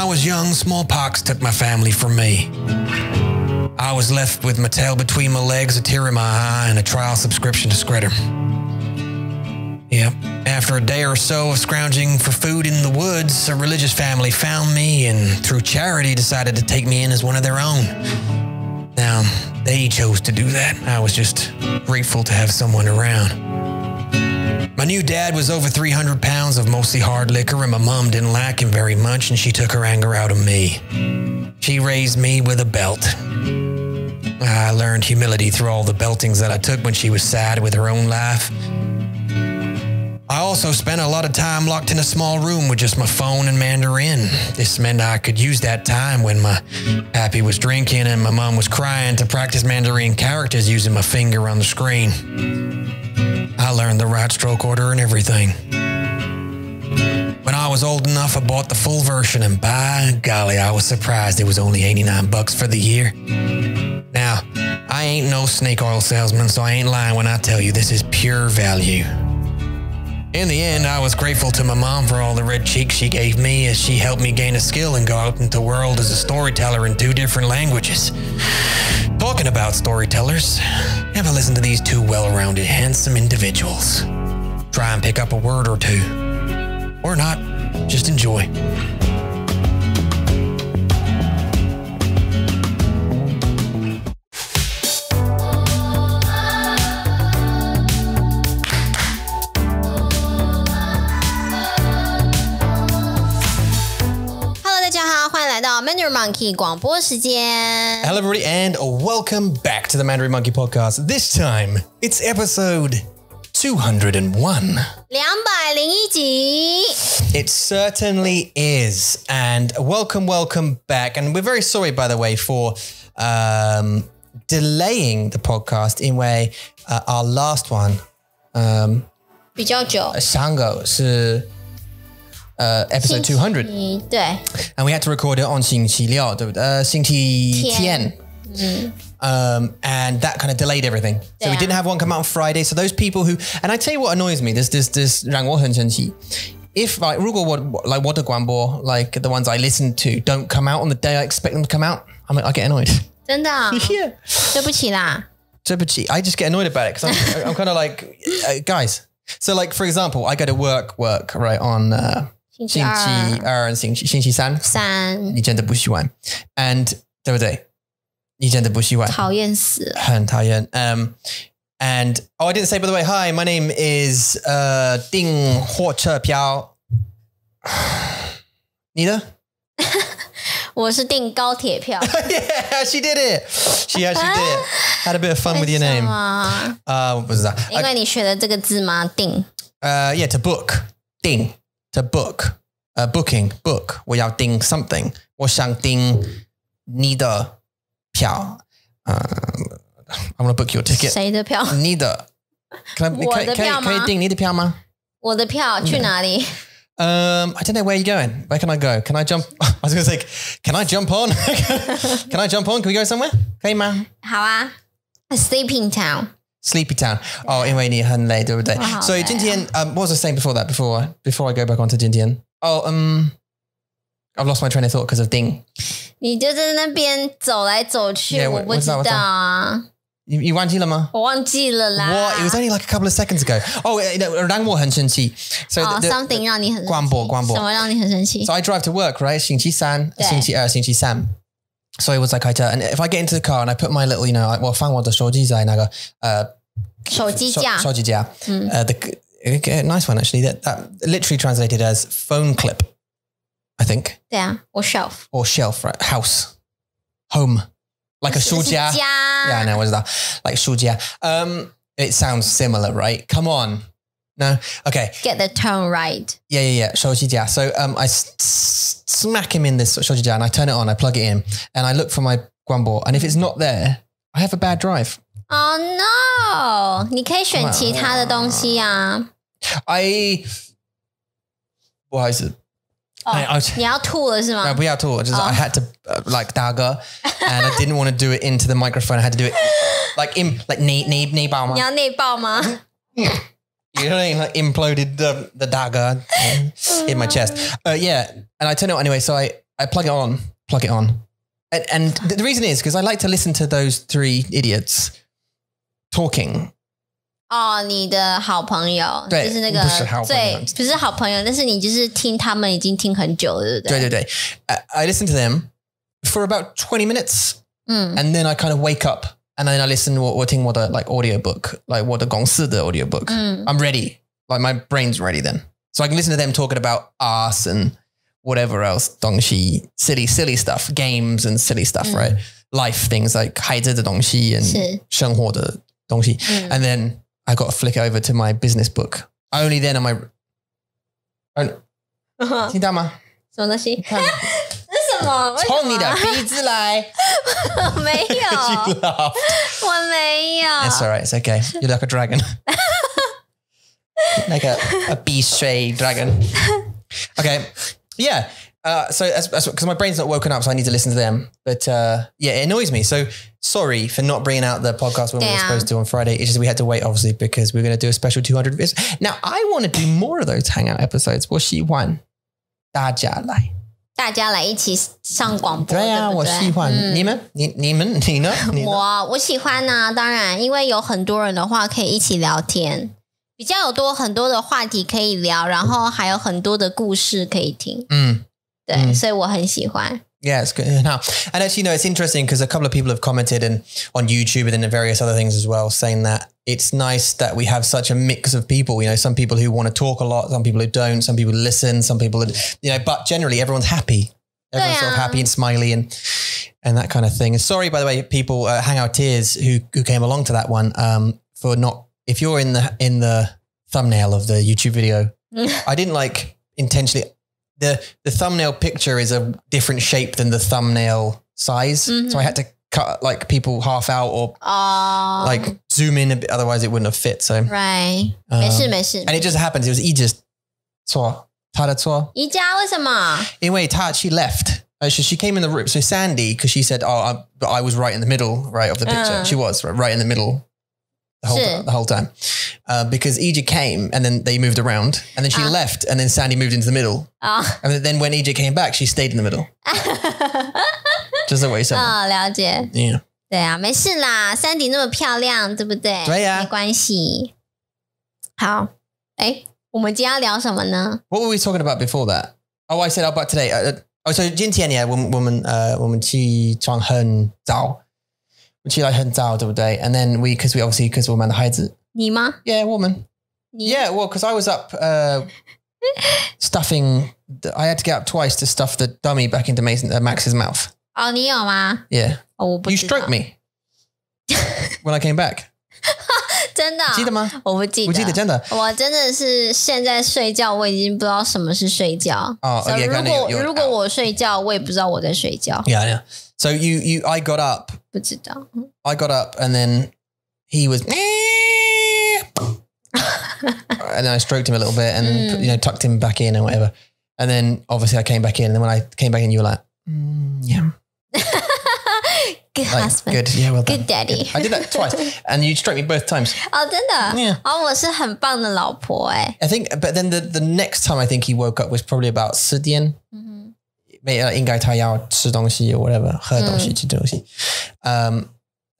I was young, smallpox took my family from me. I was left with my tail between my legs, a tear in my eye, and a trial subscription to Skritter. Yep. After a day or so of scrounging for food in the woods, a religious family found me and, through charity, decided to take me in as one of their own. Now, they chose to do that. I was just grateful to have someone around. My new dad was over 300 pounds of mostly hard liquor, and my mom didn't like him very much, and she took her anger out on me. She raised me with a belt. I learned humility through all the beltings that I took when she was sad with her own life. I also spent a lot of time locked in a small room with just my phone and Mandarin. This meant I could use that time when my pappy was drinking and my mom was crying to practice Mandarin characters using my finger on the screen. I learned the right stroke order and everything. When I was old enough, I bought the full version, and by golly, I was surprised it was only 89 bucks for the year. Now, I ain't no snake oil salesman, so I ain't lying when I tell you this is pure value. In the end, I was grateful to my mom for all the red cheeks she gave me as she helped me gain a skill and go out into the world as a storyteller in two different languages. Talking about storytellers, have a listen to these two well-rounded, handsome individuals. Try and pick up a word or two. Or not, just enjoy. Mandarin Monkey 广播时间。 Hello, everybody, and welcome back to the Mandarin Monkey Podcast. This time, it's episode 201. 两百零一集， It certainly is. And welcome, welcome back. And we're very sorry, by the way, for um, delaying the podcast in way uh, our last one, um, 比较久。 Sango, 是 uh, episode 200. 嗯，对， And we had to record it on 星期六, uh, 星期天. Um, and that kind of delayed everything. So we Yeah. didn't have one come out on Friday. So those people who, and I tell you what annoys me, this, this, this 让我很生气. If like, 如果我, like, 我的广播, like the ones I listen to don't come out on the day I expect them to come out, I mean, I get annoyed. 真的啊、 yeah. 对不起啦。 I just get annoyed about it because I'm, I'm kind of like, uh, guys. So like, for example, I go to work, work, right, on, uh, 星期星二、期二 and 星期-星期三.三，你真的不喜欢，and 对不对？你真的不喜欢，讨厌死了。很讨厌。Um, and oh, I didn't say by the way. Hi, my name is uh 订火车票。你的我是订高铁票。 ？Yeah, she did it. She actually did it. Had a bit of fun with your 为什 name. 么 Uh, what was that? 因为你学的这个字吗？订 Uh, yeah, to book. 订 to book. Uh, booking book. 我要订 something. 我想订你的票。Uh, I want to book your ticket. 谁的票？你的，can I 我 can, 的 can, 票 can 吗 you 订你的票吗？我的票去哪里？ Um, I don't know where you're going. Where can I go? Can I jump? I was going to say, can I jump on? can I jump on? Can we go somewhere? 可以吗？好啊，Sleeping Town。 Sleepy Town. Oh, 因为你很累，对不对？我好累啊。 So 今天 um, what was I saying before that? Before before I go back onto 今天 Oh, um, I've lost my train of thought because of Ding. 你就在那边走来走去 Yeah, 我 what- 不 what's 知 that, what's 道啊， You, you 忘记了吗？我忘记了啦。 What? It was only like a couple of seconds ago. Oh, you know, 让我很生气. So 哦 the- the- ，something 让你很生气广播广播什么让你很生气 So？I drive to work, right? 星期三、对。星期二、星期三. So it was like I tell, and if I get into the car and I put my little, you know, like, 我放我的手机在那个呃手机架手机架. Uh, the okay, nice one actually. That that literally translated as phone clip, I think, 对啊，我 shelf or shelf, right? House, home, like a 是是 shuja. 家 Yeah, I know. What is that? Like shuja. Um, it sounds similar, right? Come on. No. Okay. get the tone right。 Yeah, yeah, yeah. Shojija. So um, I s- s- smack him in this Shojija and I turn it on, I plug it in, and I look for my Guambo. And if it's not there, I have a bad drive. Oh no！你可以选其他的东西啊。 I. Why is it? 哦 I- I- 你要吐了是吗 No, 不要吐, just Oh. I had to uh, like dagger, and I didn't want to do it into the microphone. I had to do it like in like knee knee knee 你要内爆吗？ You know, what I mean? like imploded the, the dagger in my chest. Uh, yeah, and I turn it on anyway. So I I plug it on, plug it on. And, and the the reason is because I like to listen to those three idiots talking. 哦，你的好朋友对就是那个不是好朋友最不是好朋友，但是你就是听他们已经听很久了，对不对？对对对. I, I listen to them for about 20 minutes 嗯 and then I kind of wake up and then I listen to what, what what the like audiobook, like what the 公司的 audiobook. 嗯 I'm ready. Like my brain's ready then. So I can listen to them talking about us and whatever else, 东西, silly, silly stuff, games and silly stuff, Mm. right? Life things like 孩子的东西 and 是生活的东西. 嗯 And then I got to flick it over to my business book. Only then am I. Oh, 听到吗？什么东西？ 看，那什么？为什么冲你的鼻子来。没 you 有， laughed. 我没有。 It's all right. It's okay. You're like a dragon. like a, a beast stray dragon. Okay. Yeah. Uh, so because my brain's not woken up, so I need to listen to them. But uh, yeah, it annoys me. So sorry for not bringing out the podcast when we were Yeah. supposed to on Friday. It's just we had to wait, obviously, because we're going to do a special 200 vis. Now I want to do more of those hangout episodes. 我喜欢大家来。 大家来一起上广播，对啊，对对我喜欢。嗯你们，你你们，你呢？你呢？我我喜欢呐、当然，因为有很多人的话可以一起聊天，比较有多很多的话题可以聊，然后还有很多的故事可以听，嗯。对，嗯所以我很喜欢。Yeah, it's good. Now, and actually, no, it's interesting because a couple of people have commented and on YouTube and then various other things as well, saying that it's nice that we have such a mix of people. You know, some people who want to talk a lot, some people who don't, some people listen, some people, that, you know, but generally everyone's happy. Everyone's sort of happy and smiley and and that kind of thing. And sorry, by the way, people, uh, Hangout Tears who who came along to that one um, for not. If you're in the in the thumbnail of the YouTube video, I didn't like intentionally The the thumbnail picture is a different shape than the thumbnail size, so I had to cut like people half out or 哦、 like zoom in a bit. Otherwise, it wouldn't have fit. So, right，、 Um, 没事没事。 and it just happens. It was Aegis 错，他的错，宜家为什么？因为他 she left. Uh, she, she came in the room. So Sandy, because she said, "Oh, I, but I was right in the middle, right of the picture." Uh. she was right, right in the middle the whole Sure. the whole time, uh, because EJ came and then they moved around, and then she Ah. left, and then Sandy moved into the middle, 啊、 and then when EJ came back, she stayed in the middle. Just the way so. 哦，了解。 Yeah. 对啊，没事啦，山迪那么漂亮，对不对？对呀没关系。好，哎，我们今天要聊什么呢？ What were we talking about before that? Oh, I said about today. Uh, uh, oh, so 今天 yeah, 我们我们呃我们起床很早， 起来很早，对不对？And then we because we obviously because 我们的孩子你吗？ Yeah, woman. 你 Yeah, well, because I was up uh, stuffing. The, I had to get up twice to stuff the dummy back into Mason uh, Max's mouth. 哦，你有吗？ Yeah, 哦，我不 you 知道 stroked me when I came back. 真的？记得吗？我不记得。我记得真的。我真的是现在睡觉，我已经不知道什么是睡觉。哦所以 OK，如刚才有有果如果我睡觉，我也不知道我在睡觉， Yeah, yeah. So you you I got up. 不知道。 I got up and then he was. and then I stroked him a little bit and then, Mm. you know tucked him back in and whatever. And then obviously I came back in and then when I came back in you were like, "Mm, yeah, Good like, husband, good, yeah, well done. good daddy。 I did that twice, and you stroked me both times. 哦，真的。 Yeah. 哦，我是很棒的老婆哎。 I think, but then the, the next time I think he woke up was probably about 十点。嗯 Maybe, uh, 应该他要吃东西 or whatever，喝东西、吃东西。Um,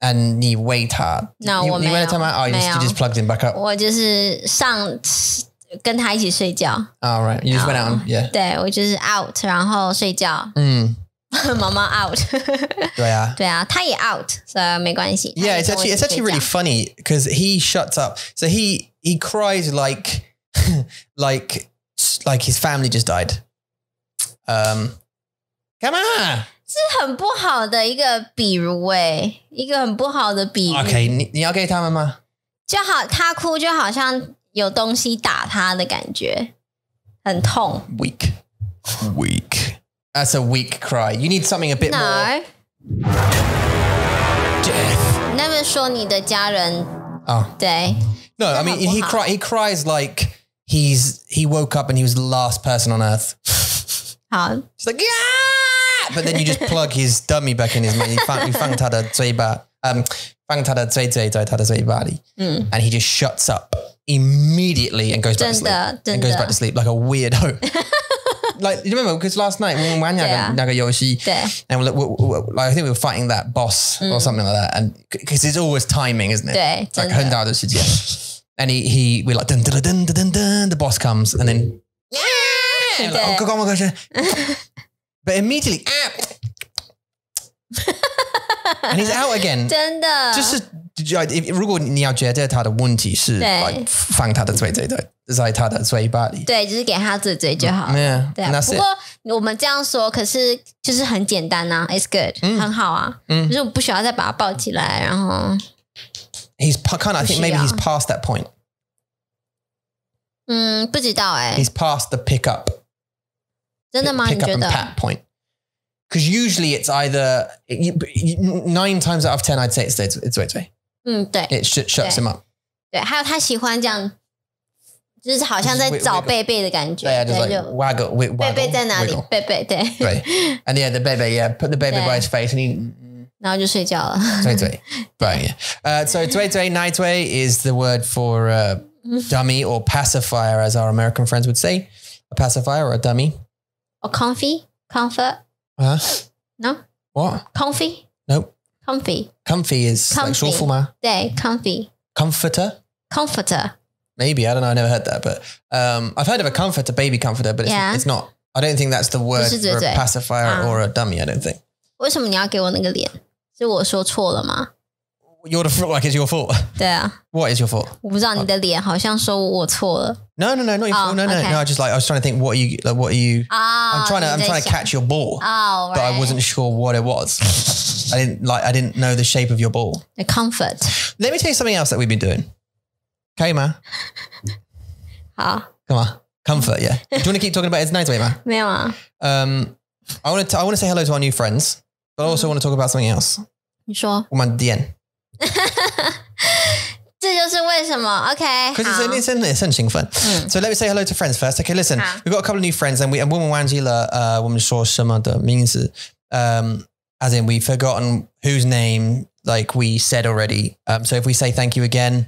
and 你喂他。 No，你我没有。你喂了他吗？Oh, you 没 just, 有。 you just plugged him back up. 我就是上跟他一起睡觉， Oh, right. You just went out and, yeah. 对我就是 out，然后睡觉，嗯，妈妈 out，对啊。对啊，他也 out，所以没关系。 Yeah, 他也 it's 跟我 actually 一 it's 起 actually 睡 really 觉 funny because he shuts up. So he he cries like like like his family just died. Um, come on. 是很不好的一个比如哎，一个很不好的比喻。 Okay, 你你要给他们吗？就好，他哭就好像有东西打他的感觉，很痛。 Weak, weak. That's a weak cry. You need something a bit more No， death. 你那边说你的家人 Oh 对 no, I mean he cry he cries like he's he woke up and he was the last person on earth. 好， It's like yeah, but then you just plug his dummy back in his mouth. 你放你放他的嘴巴，um, 放他的嘴嘴在他的嘴巴里，嗯， and he just shuts up immediately and goes back to 真 sleep. 的真 And goes back 的 to sleep like a weirdo. like you remember because last night 我们玩那对啊个那个游戏对 and we, we, we, like I think we were fighting that boss or something like that and because it's always timing isn't it 对， like 真的。很大的时间 and he he we like dun dun dun dun dun dun the boss comes and then and like, oh, Yeah. God, oh my gosh but immediately and he's out again 真的就是，如果你要觉得他的问题是对 like 放他的嘴嘴的在他的嘴巴里，对，就是给他嘴嘴就好。 Yeah, 对 and 啊， that's 不 it. 过我们这样说，可是就是很简单呐、i t s good，、很好啊，嗯就是我不需要再把它抱起来，然后 He's pa- kind of, I think maybe 不需要。 he's past that point. 嗯，不知道哎、 He's past the pick up, 真的吗？你 pick up 觉 and 得？ pat point. Because usually it's either you, you- nine times out of ten, I'd say it's it's it's it's, 嗯，对 it sh- shuts him up. 对，还有他喜欢这样，就是好像在就是找 wiggle 贝贝的感觉， Yeah, just 对， like 就 waggle, wi- 贝贝 waggle, 在哪里 wiggle.？贝贝对， Right. And yeah, the baby, yeah, put the baby Yeah. by his face and he. 然后就睡觉了。 Tway tway. Right, yeah. Uh, so tway tway, night tway is the word for uh, dummy or pacifier, as our American friends would say. A pacifier or a dummy. Oh, comfy, comfort, Huh? no, What? comfy, Nope. comfy， Comfy is like Comfy. 舒服吗?对，comfy, Comforter? comforter， Maybe. I don't know. I never heard that. But um, I've heard of a comforter, baby comforter, but it's, Yeah. it's not. I don't think that's the word 不是嘴 for 嘴。 a pacifier Ah. or a dummy. I don't think. 为什么你要给我那个脸？是我说错了吗？ You're the fault. Like it's your fault. 对啊， What is your fault? 我不知道你的脸好像说我错了 No, no, no, not your Oh, fault. No, no, okay. no. I just like I was trying to think. What are you? Like, what are you? 啊。 I'm trying to. I'm 你在 trying to 想 catch your ball. Oh, but I right. wasn't sure what it was. I didn't like. I didn't know the shape of your ball. The comfort。 Let me tell you something else that we've been doing. Okay, ma. 好， Come on. Comfort, yeah. Do you want to keep talking about his night way, ma? 没有啊？ Um, I want to. I want to say hello to our new friends, but I also want to talk about something else. 你说， Woman Dien. 这就是为什么？OK， Because 好 it's, it's, it's, it's 兴奋. So let me say hello to friends first. Okay, listen, Ah. we've got a couple of new friends, and we and woman 忘记了呃我们说什么的名字. Um, as in we've forgotten whose name like we said already. Um, so if we say thank you again,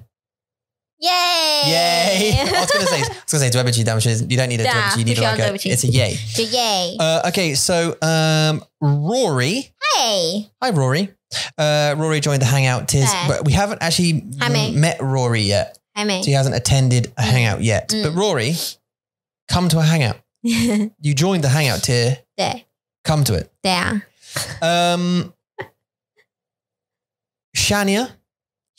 Yay! yay! I was gonna say, I was gonna say 对不起, which is you don't need a 对啊， "对不起," you need 不需要 like a, 对不起。 it's a yay. 就 Yay！ Uh, okay, so um, Rory, 嘿， hi Rory. Uh, Rory joined the hangout, Tiz, Hey. but we haven't actually Hi, mate. met Rory yet. 还没 So he hasn't attended a hangout yet. Mm. But Rory, come to a hangout. You joined the hangout tier. 对 Come to it. 对啊 Um, Shania,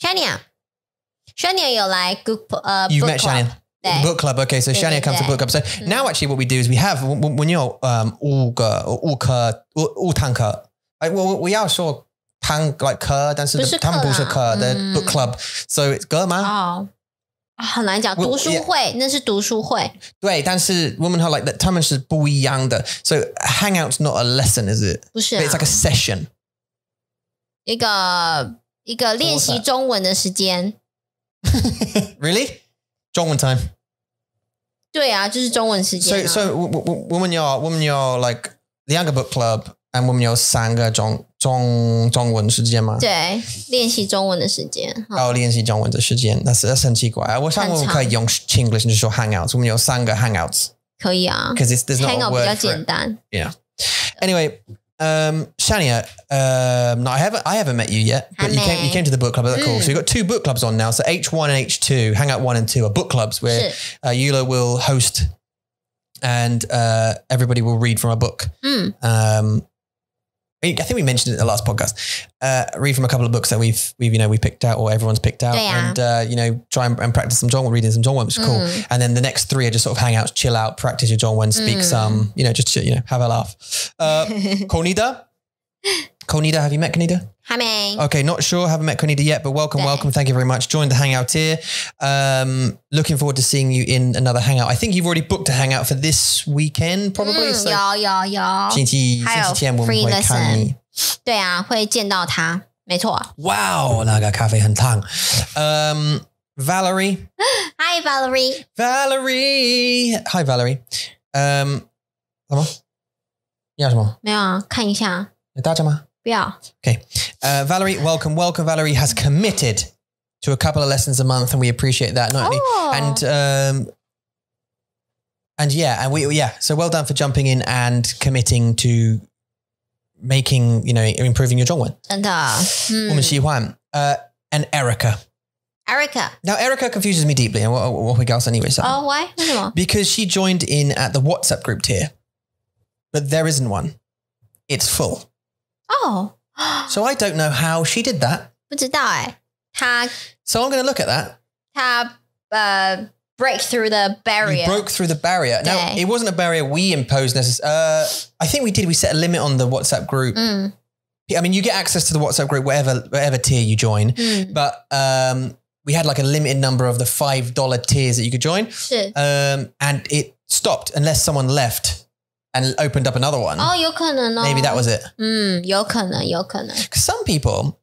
，Shania，Shania 有来 group 呃 you've book met club Shania. 对 Book club. Okay, so Yeah, Shania yeah, comes to yeah. book club. So now, actually, what we do is we have when when you're um 五个五科五五堂课，哎，我我要说 堂 like 课，但是。他们不是课的嗯。book club. 所以 it's 哥吗？哦，啊很难讲，读书会那是读书会，对，但是 women have like that 他们是不一样的。So hangout's not a lesson, is it? 不是啊 it's like a session. 一个一个练习中文的时间。really? 中文 time. 对啊，就是中文时间、啊。so w- w- women your women your like the younger book club and women your 三个中中中文时间吗？对，练习中文的时间，还有练习中文的时间，那是那是很奇怪。我想我们可以用 English 就说 hangouts，我们有三个 hangouts。可以啊，because there's no hangout 比较简单。Yeah. Anyway. Um, Shania, um, no, I haven't. I haven't met you yet, but you came. You came to the book club. That's cool. So you've got two book clubs on now. So H one and H two, Hangout one and two are book clubs where uh, Ula will host, and uh, everybody will read from a book. Hmm. Um, I think we mentioned it in the last podcast. Uh, read from a couple of books that we've we've you know we picked out or everyone's picked out, 对啊。and uh, you know try and, and practice some Zhongwen, reading some John Zhongwen, which is cool. Mm. And then the next three are just sort of hangouts, chill out, practice your John Zhongwen, speak Mm. some, you know, just you know have a laugh. Uh, Konida, Konida, have you met Konida? 还没。 Okay, not sure, haven't met Konida yet, but welcome, Yeah. welcome. Thank you very much. Joined the hangout here. Um, looking forward to seeing you in another hangout. I think you've already booked a hangout for this weekend, probably. 嗯， so 有有有，星期还有星期天我们 free 会看你。对啊，会见到他，没错。 Wow, 那个咖啡很烫。Um, Valerie, Hi Valerie， Valerie, hi Valerie. Um, 什么？你要什么？没有啊，看一下，你大家吗？ we are. Okay. Uh, Valerie, welcome. Welcome. Valerie has committed to a couple of lessons a month and we appreciate that. Not oh. and, um, and yeah, and we, yeah. So well done for jumping in and committing to making, you know, improving your Zhongwen. And, uh, hmm. uh, and Erica. Erica. Now, Erica confuses me deeply. And what, what we got anyway. So. Oh, why? Because she joined in at the WhatsApp group tier, but there isn't one. It's full. 哦， So I don't know how she did that. 不知道哎，他 So I'm going to look at that. 他呃 break through the You barrier， broke through the barrier. Now, Okay. it wasn't a barrier we imposed necessarily. Uh, I think we did. We set a limit on the WhatsApp group. 嗯 I mean, you get access to the WhatsApp group whatever whatever tier you join, 嗯， but um, we had like a limited number of the five dollar tiers that you could join, 是 um, and it stopped unless someone left and opened up another one. 哦，有可能哦 Maybe that was it. 嗯，有可能，有可能， Because some people,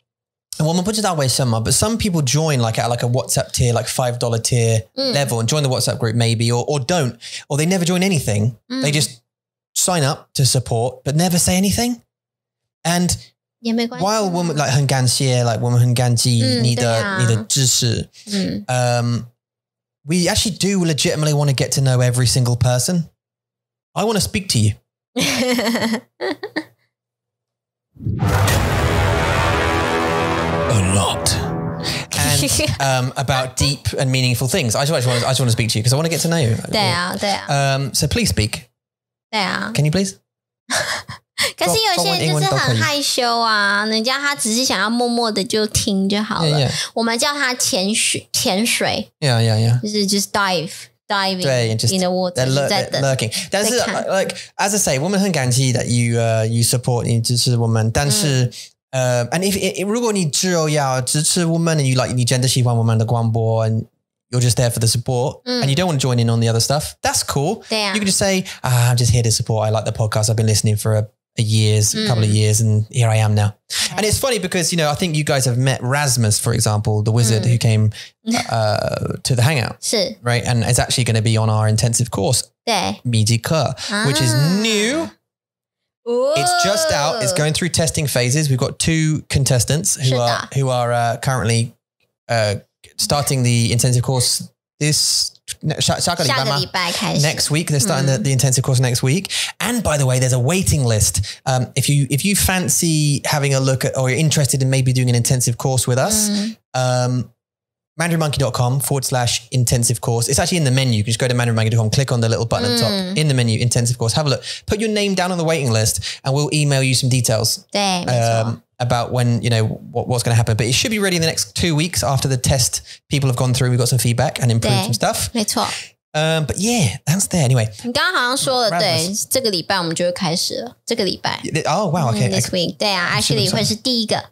and 我们不知道为什么, but some people join like at like a WhatsApp tier, like five dollar tier Mm. level, and join the WhatsApp group maybe, or or don't, or they never join anything. Mm. They just sign up to support, but never say anything. And 也没关系。 while woman like 很感谢, like 我们很感激嗯，你的、对啊。你的支持, 嗯 um, we actually do legitimately want to get to know every single person. I want to speak to you. A lot. and um, about deep and meaningful things. I just, want to, I just want to speak to you because I want to get to know you. 对啊，对啊， Um, so please speak. 对啊。 Can you please? 可是有些人就是很害羞啊，人家他只是想要默默的就听就好 Yeah, 了。 yeah, 我们叫他潜水，潜水 yeah, yeah, yeah. 就是 just dive diving 对，just- in the water， They're, 就 lur- 在 they're 等。 lurking. 但是 They can. like as I say, 我们很感激 that you uh, you support 你支持我们。但是、uh, and if, if 如果你只有要支持我们 and you like 你真的喜欢我们的广播 and you're just there for the support 嗯 and you don't want to join in on the other stuff, that's cool. 对啊 You，can just say, ah, I'm just here to support. I like the podcast. I've been listening for a, a years, a couple of Mm. years, and here I am now. And it's funny because, you know, I think you guys have met Rasmus, for example, the wizard Mm. who came uh, to the hangout, 是 right? And is actually going to be on our intensive course, 对， Midi Kerr, which is Ah. new. It's just out. It's going through testing phases. We've got two contestants who 是的。 are who are uh, currently uh, starting the intensive course this 下下个礼拜吗？下个礼拜开始。 next week. They're starting the, the intensive course next week. And by the way, there's a waiting list. Um, if you if you fancy having a look at or you're interested in maybe doing an intensive course with us, 嗯 um, mandarinmonkey.com forward slash intensive course. It's actually in the menu. You can just go to mandarinmonkey.com, click on the little button at the top in the menu, intensive course. Have a look. Put your name down on the waiting list, and we'll email you some details 对，没错， um, about when you know what, what's going to happen. But it should be ready in the next two weeks after the test. People have gone through. We've got some feedback and improved Yeah. some stuff. 没错。 Um, but yeah, that's there anyway. 你刚刚好像说了， Rasmus 对，这个礼拜我们就会开始了。这个礼拜 Oh wow, okay. 嗯，this week，对啊是不是，actually 会是第一个，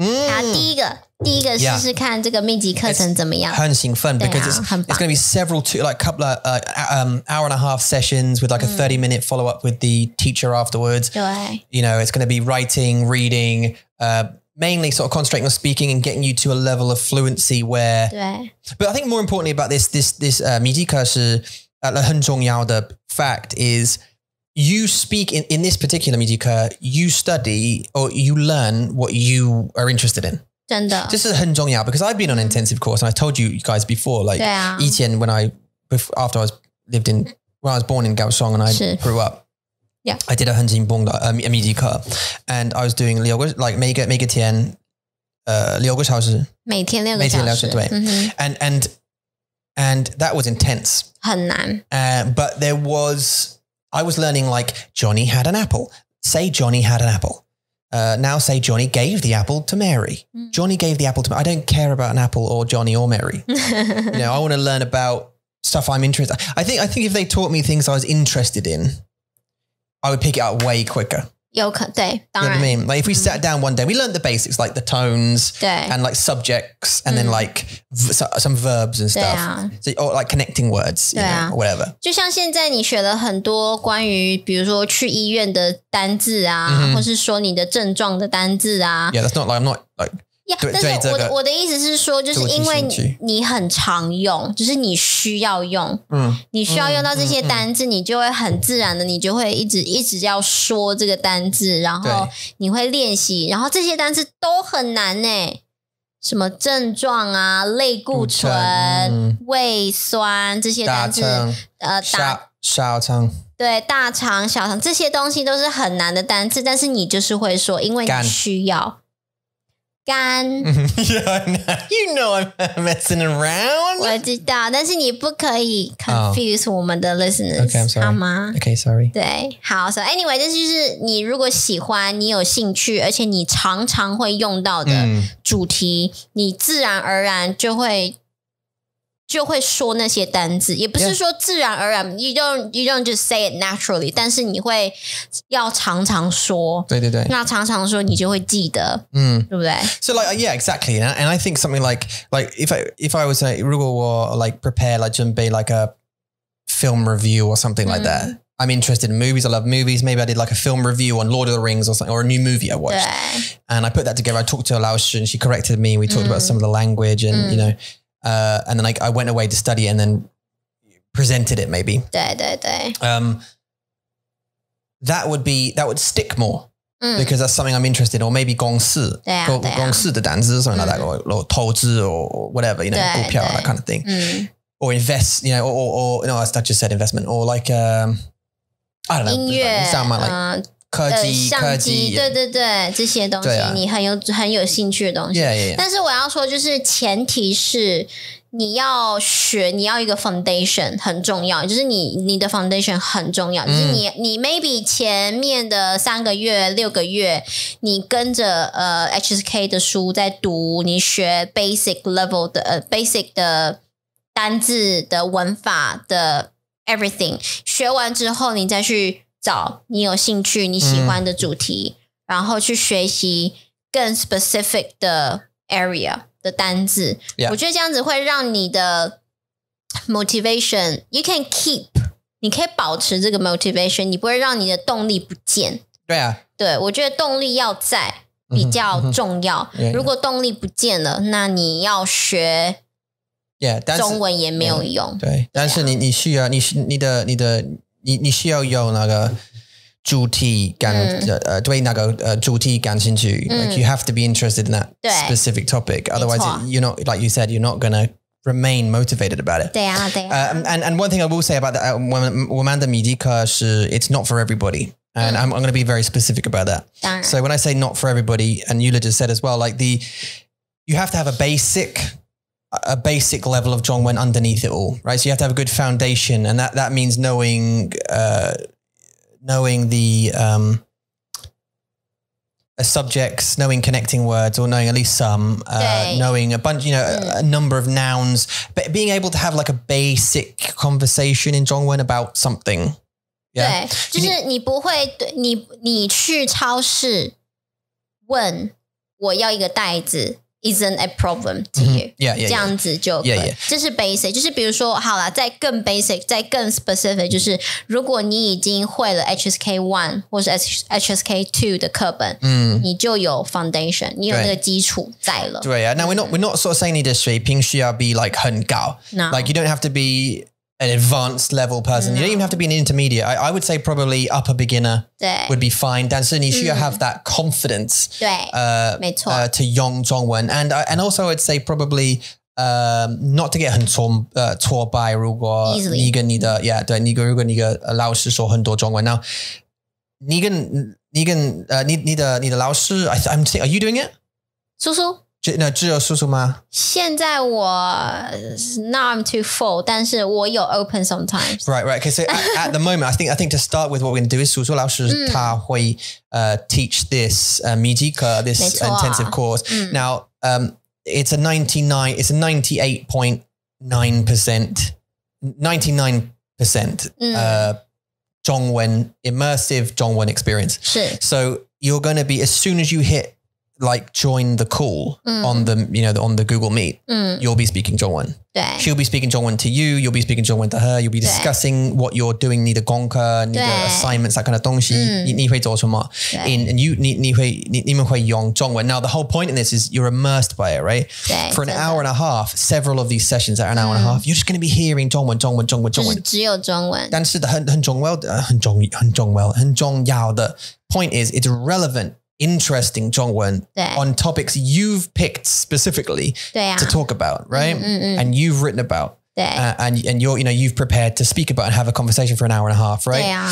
啊， Mm. 第一个，第一个试 Yeah. 试看这个密集课程怎么样？很兴奋 because it's, 对啊，很棒。 it's going to be several two like couple of uh, um, hour and a half sessions with like a 30 minute follow up with the teacher afterwards 对， you know it's going to be writing reading uh, mainly sort of concentrating on speaking and getting you to a level of fluency where 对， but I think more importantly about this this this uh, 密集课是呃很重要的 fact is you speak in, in this particular 密集课 you study or you learn what you are interested in 真的，这是很重要 because I've been on an intensive course and I told you guys before like 对啊，以前 when I before, after I was lived in when I was born in Kaohsiung and I 是 grew up Yeah. I did a Hanjin Bong um, a midi cut and I was doing 六个 like 每个每个天呃六个小时每天六个每天小时，六小时对嗯哼， and and and that was intense 很难， uh, but there was I was learning like Johnny had an apple say Johnny had an apple uh, now say Johnny gave the apple to Mary Mm. Johnny gave the apple to I don't care about an apple or Johnny or Mary you know, I want to learn about stuff I'm interested. I think I think if they taught me things I was interested in, I would pick it up way quicker. 有可对， You 当 know what I 然， mean? Like if we sat down one day, we learned the basics like the tones 对， and like subjects and then Mm. like v- so- some verbs and 对 stuff. 啊。 So, or like connecting words, you know, Yeah. or whatever. 就像现在你学了很多关于，比如说去医院的单字啊，嗯哼或是说你的症状的单字啊， Yeah, that's not like I'm not like 呀但是我我的意思是说，就是因为你你很常用，就是你需要用，mm, 你需要用到这些嗯嗯单字，你就会很自然的，你就会一直一直要说这个单字，然后你会练习，然后这些单字都很难呢。什么症状啊、类固醇、嗯胃酸这些单字，呃，大小肠对，大肠、小肠这些东西都是很难的单字，但是你就是会说，因为你需要肝。yeah, I know. you know I'm messing around. 我知道，但是你不可以 confuse 我们的 listeners，、Okay, I'm sorry. 好吗？Okay, sorry. 对，好，so anyway，这就是你如果喜欢，你有兴趣，而且你常常会用到的嗯主题，你自然而然就会就会说那些单字，也不是 Yeah. 说自然而然，you don't you don't just say it naturally，但是你会要常常说，对对对。那常常说，你就会记得，嗯。对不对？ So like yeah, exactly. And, and I think something like like if I if I was a 如果我 like prepare like 准备 like a film review or something like that. I'm interested in movies. I love movies. Maybe I did like a film review on Lord of the Rings or something, or a new movie I 对 watched. And I put that together. I talked to Lao and she corrected me. We talked about some of the language and you know, uh, and then I, I went away to study and then presented it maybe. 对对对， Um, that would be that would stick more 嗯， because that's something I'm interested in, or maybe 公司对啊，公对啊。公司的单词 something like that, or, or 投资 or whatever, you know, 对，股票,对。 that kind of thing, 嗯， or invest, you know, or, or, or no, I just said investment, or like um, I don't know, 音乐， sound like 嗯， 科呃，技相科机，技对对对，这些东西啊你很有很有兴趣的东西。yeah, yeah, yeah. 但是我要说，就是前提是你要学，你要一个 foundation 很重要，就是你你的 foundation 很重要，就是你你 maybe 前面的三个月、六个月，你跟着呃 HSK 的书在读，你学 basic level 的呃 basic 的单字的文法的 everything，学完之后，你再去找你有兴趣、你喜欢的主题，然后去学习更 specific 的 area 的单字。我觉得这样子会让你的 motivation，you can keep，你可以保持这个 motivation，你不会让你的动力不见。对啊，对我觉得动力要在比较重要。如果动力不见了，那你要学 yeah, 但中文也没有用。对，但是你你需要你需你的你的你你需要有那个主题感，嗯、呃，对那个呃主题感兴趣。嗯、like you have to be interested in that specific topic. Otherwise, you're not like you said, you're not gonna remain motivated about it. 对啊，对啊。Um, and and one thing I will say about that, uh, 我们我们的米迪课是 it's not for everybody. And I'm, I'm going to be very specific about that. So when I say not for everybody, and Ula just said as well, like the, you have to have a basic a basic level of Zhongwen underneath it all, right? So you have to have a good foundation, and that that means knowing uh, knowing the um, uh, subjects, knowing connecting words, or knowing at least some, uh, Okay. knowing a bunch, you know, a, a number of nouns, but being able to have like a basic conversation in Zhongwen about something. 对 Yeah.，就是你不会，对你你去超市问我要一个袋子 ，isn't a problem to you。 Yeah, yeah, 这样子就可以 Yeah, yeah. 这是 basic，就是比如说，好了，再更 basic，再更 specific，就是如果你已经会了 HSK one 或是 H HSK two 的课本，嗯你就有 foundation，你有对那个基础在了。对啊，now we're not we're not sort of saying 你的水平需要 be like 很高 No. like you don't have to be an advanced level person. You don't even have to be an intermediate. I, I would say probably upper beginner 对 would be fine. 但是你需要 have that confidence 对， uh, 没错 uh, to 用中文 and I- and also I'd say probably um, not to get 很挫呃挫败。如果 Easily 你跟你的 yeah 对你跟如果你的呃老师说很多中文，now 你跟你跟呃你你的你的老师，I I'm saying, are you doing it？叔叔，只 那只有叔叔吗？现在我 now I'm too full，但是我有 open sometimes。 Right, right. Okay, so at, at the moment, I think I think to start with, what we're going to do is 苏苏老师他会 uh, teach this uh, Mijika, this 没错啊。 intensive course. Now, um, it's a ninety nine, it's a ninety eight point nine percent, ninety nine percent uh, Zhongwen immersive Zhongwen experience. 是 So you're going to be as soon as you hit like join the call on the you know on the Google Meet, 嗯， you'll be speaking Zhongwen. 对 She'll be speaking Zhongwen to you. You'll be speaking Zhongwen to her. You'll be Yeah. discussing what you're doing, 你的功课,你的对。 assignments, that kind of 东西。嗯。你-你会做什么？对。 In and you 你-你会-你-你们会用中文。Now the whole point in this is you're immersed by it, right? 对 For an 真的 hour and a half, several of these sessions are an hour and a half. You're just going to be hearing 中文,中文,中文,中文。就是只有中文。但是很很重要的很重很重要很重要的 point is it's relevant, interesting 中文 on topics you've picked specifically to talk about, right? Mm, mm, mm. And you've written about. Uh, and and you're you know you've prepared to speak about and have a conversation for an hour and a half, right? yeah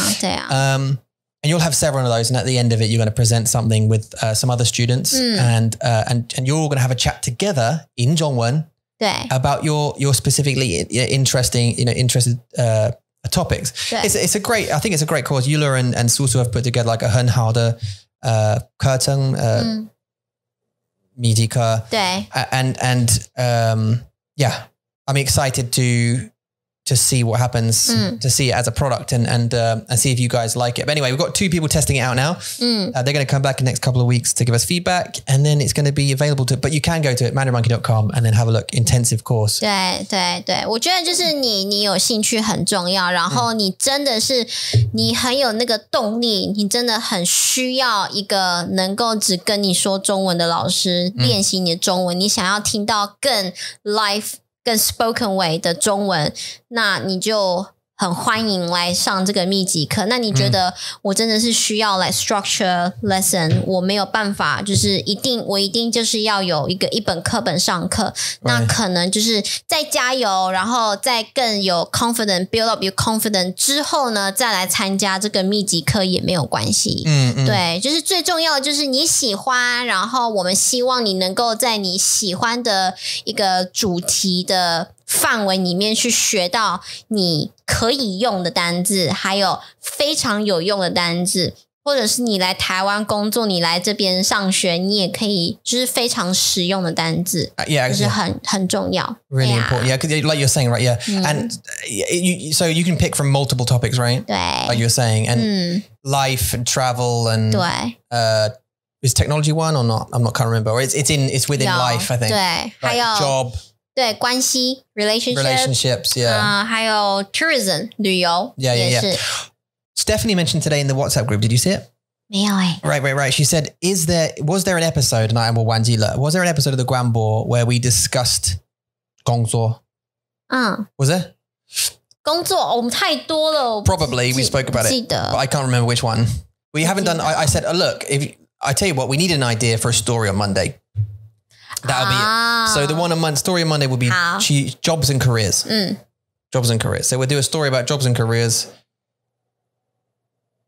um, and you'll have several of those, and at the end of it, you're going to present something with uh, some other students, and uh, and and you're all going to have a chat together in Zhongwen 对 about your your specifically uh, interesting you know interested uh, topics. It's, it's a great I think it's a great cause. Ula and and Susu have put together like a Henhauer uh, curtain uh, mm. And and um, yeah, I'm excited to to see what happens Mm. to see it as a product and and um, and see if you guys like it. But anyway, we've got two people testing it out now. 嗯， Uh, they're going to come back in the next couple of weeks to give us feedback, and then it's going to be available to. But you can go to it mandarinmonkey.com and then have a look. Intensive course. 对对对，我觉得就是你你有兴趣很重要，然后你真的是你很有那个动力，你真的很需要一个能够只跟你说中文的老师练习你的中文，你想要听到更 live、 更 spoken way 的中文，那你就。很欢迎来上这个密集课。那你觉得我真的是需要来 structure lesson？我没有办法，就是一定我一定就是要有一个一本课本上课。那可能就是再加油，然后再更有 confident build up your confident 之后呢，再来参加这个密集课也没有关系。Mm, mm. 对，就是最重要的就是你喜欢，然后我们希望你能够在你喜欢的一个主题的范围里面去学到你可以用的单字，还有非常有用的单字。或者是你来台湾工作，你来这边上学，你也可以就是非常实用的单字，Uh, yeah, 就是.很很重要。really important. Yeah, 'cause like you're saying, right? Yeah, Mm. and uh, you, so you can pick from multiple topics, right? 对，Like you're saying, and 嗯，life and travel and 对，uh, is technology one or not? I'm not can't remember. It's it's in it's within life, I think. 对，还有 job, 对关系 relationship， relationships. Yeah. 嗯，还有 tourism 旅游 Yeah, yeah, 也 yeah. 是 Stephanie mentioned today in the WhatsApp group. Did you see it? 没有哎， Right, right, right. She said, "Is there was there an episode?" And I will Wanjila. Was there an episode of the Guambo where we discussed Gongzo? 嗯， Was there? 工作哦我们太多了我不 Probably we 记 spoke about 记 it, 得 but I can't remember which one. We haven't done. I, I said, oh, "Look, if I tell you what, we need an idea for a story on Monday." That'll be it. 啊 So the one on Monday, story on Monday will be How? che- jobs and careers. 嗯 Jobs and careers. So we'll do a story about jobs and careers.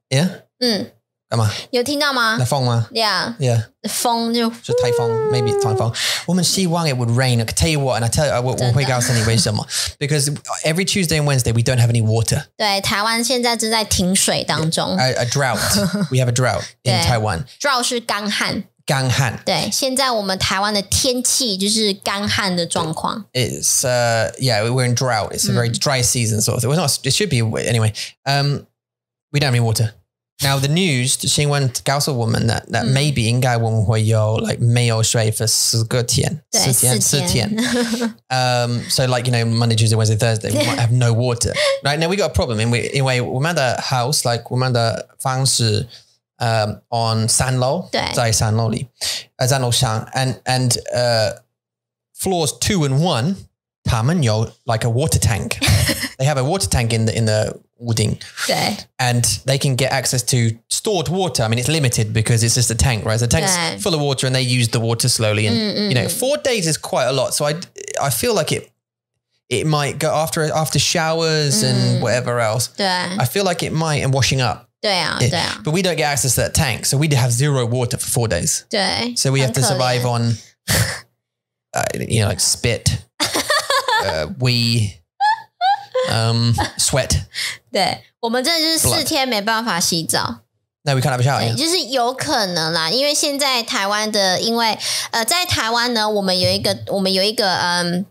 Yeah, 嗯，干嘛？有听到吗那风吗？ ？Yeah， Yeah. 风就就台风，maybe it's 台风。我们希望 it would rain. I can tell you what, and I tell you, 我我会告诉你为什么。Because every Tuesday and Wednesday we don't have any water. 对，台湾现在正在停水当中 A, a drought. we have a drought in Yeah. Taiwan. ，drought 是干旱。 干旱。对，现在我们台湾的天气就是干旱的状况。 It's uh yeah, we're in drought. It's a very dry season sort of thing. Well, it's not. It should be anyway. Um, we don't have any water. Now the news, 新闻告诉我们 that that maybe 应该我们会有 like 没有水 for 四个天，对，四天，四四天。天。Um, so like you know, Monday, Tuesday, Wednesday, Thursday, we might have no water. Right now, we got a problem. In we, in way, 我们的 house, like 我们的方式 um, on 三楼，对。在三楼里，呃，三楼上，and and uh, floors two and one, 他们有 like a water tank. they have a water tank in the in the 屋顶对 and they can get access to stored water. I mean, it's limited because it's just a tank, right? So the tank's Yeah. full of water, and they use the water slowly. And Mm, mm, you know, mm. four days is quite a lot. So I, I feel like it, it might go after after showers Mm. and whatever else. 对 I feel like it might and washing up, 对啊 Yeah. 对啊 but we don't get access to that tank, so we have zero water for four days. 对， So we have to 很可怜 survive on, uh, you know, like spit, uh, wee, um, sweat. 对我们真的就是四 Blood 天没办法洗澡。 No, we can't have a shower. 对， yeah. 就是有可能啦，因为现在台湾的，因为呃，在台湾呢，我们有一个我们有一个嗯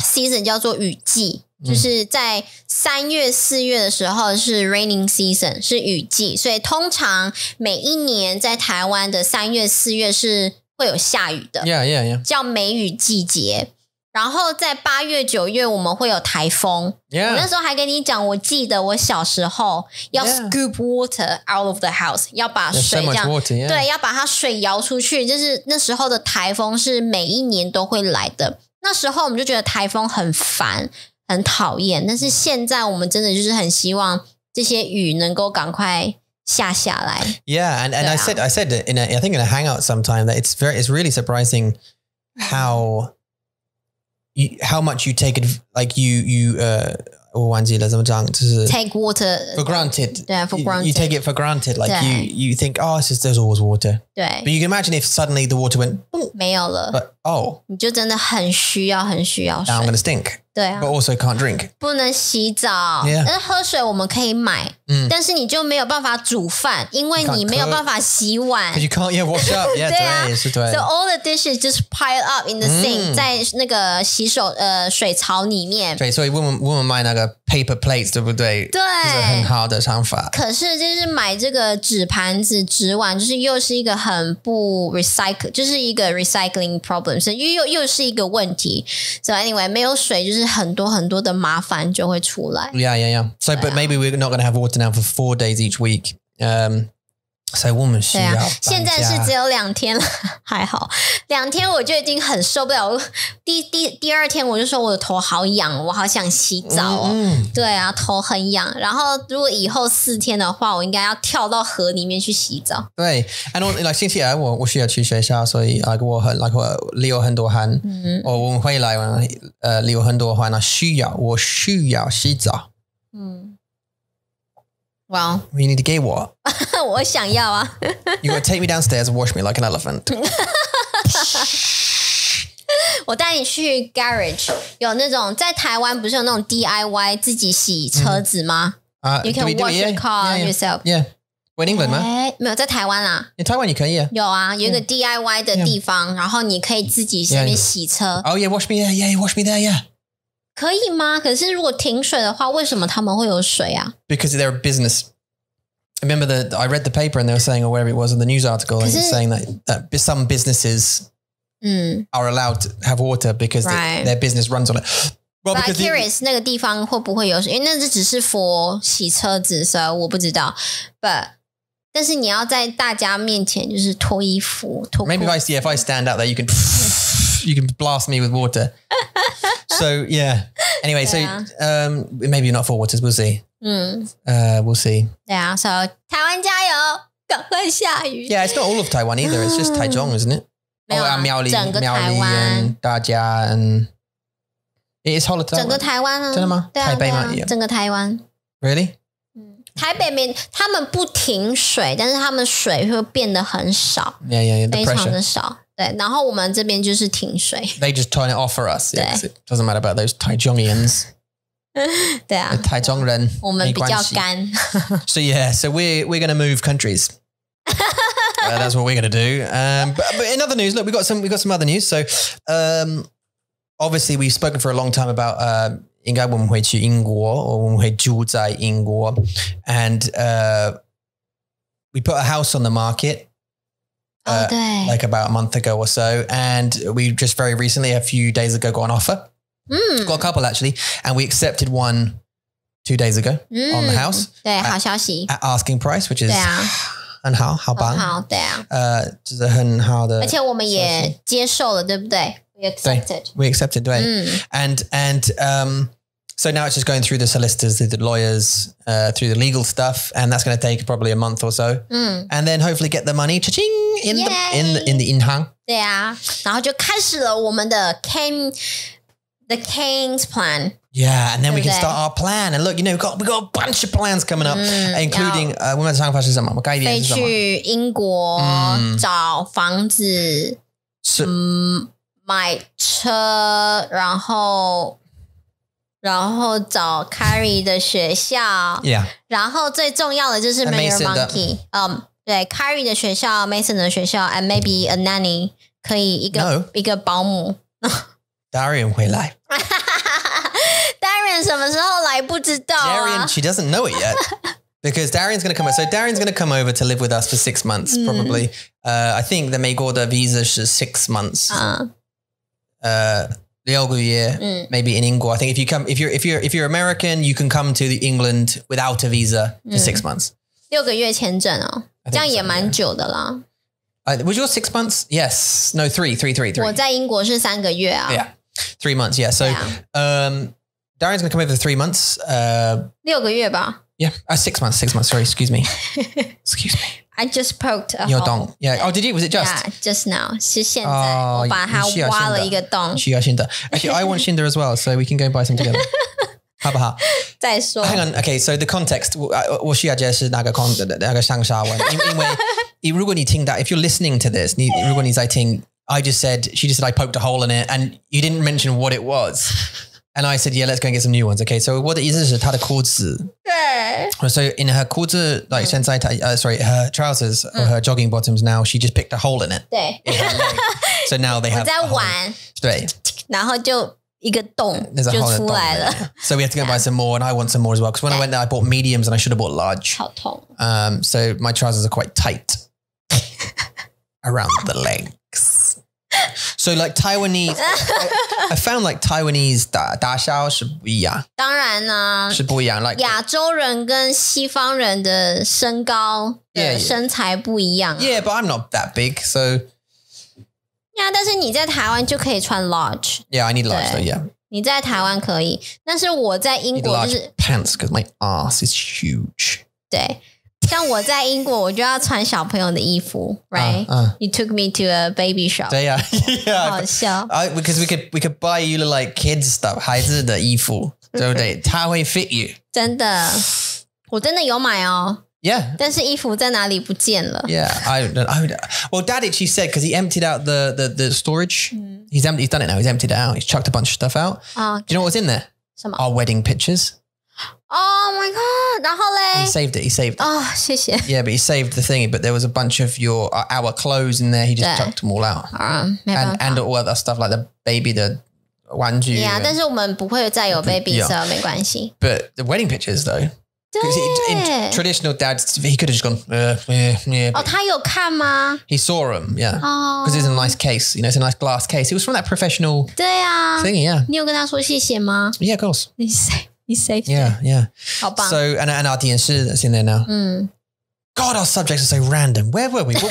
season 叫做雨季， 就是在三月四月的时候是 raining season 是雨季，所以通常每一年在台湾的三月四月是会有下雨的。Yeah, yeah, yeah. 叫梅雨季节。然后在八月、九月我们会有台风。我那.时候还跟你讲，我记得我小时候要 scoop water out of the house，要把水这样 water. Yeah. 对，要把它水摇出去。就是那时候的台风是每一年都会来的。那时候我们就觉得台风很烦、很讨厌，但是现在我们真的就是很希望这些雨能够赶快下下来。 Yeah, and, and I Yeah. said I said in a I think in a hangout sometime that it's very it's really surprising how you, how much you take it, like you you uh, 我忘记了怎么讲，就是 take water for granted. Yeah, for You- granted. You, take it for granted. Like you, 对 you think, oh, it's just there's always water. But 对 you can imagine if suddenly the water went, "Boom," 没有了， but oh, 你就真的很需要很需要 I'm 水 going。to stink, 对啊 but，also can't drink. 不能洗澡，Yeah 但是喝水我们可以买，嗯但是你就没有办法煮饭，因为你没有办法洗碗 you can't, yeah, wash up. Yeah, 对啊对，是对。So all the dishes just pile up in the sink，、嗯在那个洗手呃水槽里面。对，所以问问问问买那个 paper plates，对不对？对这是很好的想法。可是就是买这个纸盘子、纸碗，就是又是一个很不 recycle，就是一个 recycling problem，所以又又是一个问题。So anyway，没有水就是很多很多的麻烦就会出来。 Yeah, yeah, yeah. So, but maybe we're not going to have water now for four days each week. Um, so 我们需对要啊，现在是只有两天了，还好，两天我就已经很受不了。我第第第二天我就说我的头好痒，我好想洗澡哦。嗯对啊，头很痒。然后如果以后四天的话，我应该要跳到河里面去洗澡。对，and on, like 星期二我我需要去学校，所以 like 我很 like 我流很多汗，嗯我我们回来呃流很多汗，那需要我需要洗澡。嗯，哇、 You need to 给我我想要啊。 ，You got to take me downstairs and wash me like an elephant. 我带你去 garage，有那种在台湾不是有那种 DIY 自己洗车子吗？ Uh, You do can we do wash it? your Yeah, car yeah, yeah. yourself. Yeah, we're in England 吗？哎，没有在台湾啦。在台湾也可以啊。有啊，有一个 DIY 的地方，然后你可以自己在那边洗车， Oh yeah, wash me there. Yeah, wash me there. Yeah. 可以吗？可是如果停水的话，为什么他们会有水啊？ because they're a business. I remember that I read the paper and they were saying, or wherever it was in the news article, and Is it's it- saying that, that b- some businesses 嗯 are allowed to have water because they- Right. their business runs on it. Well, ，But because the- curious 那个地方会不会有水？因为那是只是 for 洗车子，所以我不知道。But 但是你要在大家面前就是脱衣服、脱裤 maybe if I yeah, if I stand out there, you can you can blast me with water. so yeah. Anyway, Yeah. so um, maybe not four waters. We'll see. 嗯， Uh, we'll see. 对啊，所以台湾加油，赶快下雨。 Yeah, it's not all of Taiwan either. It's just Taichung, isn't it? 没有啊 uh, Miaoli, 整个台 Miaoli 湾 and Dajia and it is holiday. 整个台湾啊，真的吗对啊，台北对啊吗也整个台湾。 Really? 台北没，他们不停水，但是他们水会变得很少， Yeah, yeah, yeah. The 非常 pressure. 的少。 对，然后我们这边就是停水。 they just turn it off for us. Yeah, Yeah. 'cause it doesn't matter about those Taichungians. 对啊 The，Taichung 我们比较干。 So yeah, so we're we're gonna move countries. Uh, that's what we're gonna do. Um, but, but in other news, look, we got some we got some other news. So um, obviously we've spoken for a long time about uh, 应该我们会去英国，或我们会住在英国 and uh, we put a house on the market 哦， uh, 对， like about a month ago or so, and we just very recently, a few days ago, got an offer. 嗯 Got a couple actually, and we accepted one two days ago 嗯 on the house 对，好消息， at asking price, which is 对啊，很好，好很棒，好，对啊，呃，就是很好的，而且我们也接受了，对不对？We accepted。 we accepted, right? 嗯 And and um, so now it's just going through the solicitors, through the lawyers, uh, through the legal stuff, and that's going to take probably a month or so, 嗯， and then hopefully get the money cha-ching In the in the, in the inhang. 对啊，然后就开始了我们的 King the King's plan。Yeah, and then we can start our plan. And look, you know, we've got we got a bunch of plans coming up, including uh, 我们的想法是什么？我改变飞是什么？去英国、嗯找房子，是嗯，买车，然后然后找 Carrie 的学校，Yeah, 然后最重要的就是 Mayor Mason 的 Monkey，嗯，对，Carrie 的学校，Mason 的学校，and maybe a nanny 可以一个 No 一个保姆。 Darian 会来。 Darren 什么时候来不知道啊 Darian, she doesn't know it yet. Because Darian's going to come. So Darian's going to come over to live with us for six months, probably. Uh, I think the Maygoda visa is six months. 嗯 Uh, 六个月, Mm. maybe in England. I think if you come, if you're if you're if you're American, you can come to the England without a visa for six months. 六个月签证哦， I think 这样也 so, 蛮 yeah. 久的啦。 Uh, was yours six months? Yes. No, three, three, three, three. 我在英国是三个月啊， Yeah, three months. Yeah. So, Yeah. um, Darian's going to come over for three months. Uh, 六个月吧。 yeah, uh, six months. Six months. Sorry, excuse me. excuse me. I just poked a 有 hole. 洞，Yeah. Oh, did you? Was it just? Yeah, just now 是现在、哦我把它你需要挖了现在一个洞，需要 Shinder. Actually, I want Shinder as well, so we can go and buy some together. 好不好？再说。 Hang on. Okay, so the context. 我我需要解释那个 con 那个上下文，因因为如果你听到 if you're listening to this，你如果你在听，I just said she just said I poked a hole in it, and you didn't mention what it was. And I said, yeah, let's go and get some new ones. Okay, so 我的意思是她的裤子对， So in her 裤子 like 现在她 uh, sorry, her trousers or her jogging bottoms now, she just picked a hole in it. 对， in her leg. So now they 我 have 在 a hole. 玩，对然后就 一个洞 there's a 就 hole in 出 the 来 bottom 了 there.，So we have to go and buy some more, and I want some more as well. Because when I went there, I bought mediums, and I should have bought large. 好痛。 Um, so my trousers are quite tight around the legs. So like Taiwanese, I, I found like Taiwanese 打打消是不一样，当然呢，是不一样。Like 亚洲人跟西方人的身高 Yeah, 的 yeah. 身材不一样、啊。 yeah, but I'm not that big, so 呀，但是你在台湾就可以穿 large， yeah, I need large though. 对 Yeah, 你在台湾可以，但是我在英 need 国就 large 是 pants because my ass is huge. 对，像我在英国我就要穿小朋友的衣服，right？、嗯 You took me to a baby shop， So yeah, yeah. 好笑。 I, because we could we could buy you like kids stuff, 孩子的衣服，对不对？它会 fit you. 真的，我真的有买哦， Yeah, 但是衣服在哪里不见了？ yeah. I, I would, well, Dad actually said because he emptied out the the, the storage. He's empty. He's done it now. He's emptied it out. He's chucked a bunch of stuff out. 啊、 Do you know what's in there? 什么 Our wedding pictures. ？Oh my god！然后 He 嘞， saved it. He saved. It. 哦，谢谢。 Yeah, but he saved the thingy. But there was a bunch of your uh, our clothes in there. He just Yeah. chucked them all out, 啊，没办 and 法。 and all other stuff like the baby, the 玩具. Yeah， and- 但是我们不会再有 baby Yeah. 色，没关系。 but the wedding pictures though. 'Cause in, in 对， traditional dads, he could have just gone, uh, yeah, yeah. 哦，他有看吗？ He saw them, yeah. 哦 Because it's a nice case, you know, it's a nice glass case. It was from that professional 对啊， thingy, yeah. 你有跟他说谢谢吗？ Yeah, of course. 你 say 你 say Yeah, yeah. 好棒 So, and, and our DNC that's in there now. 嗯， God, our subjects are so random. Where were we? What, were,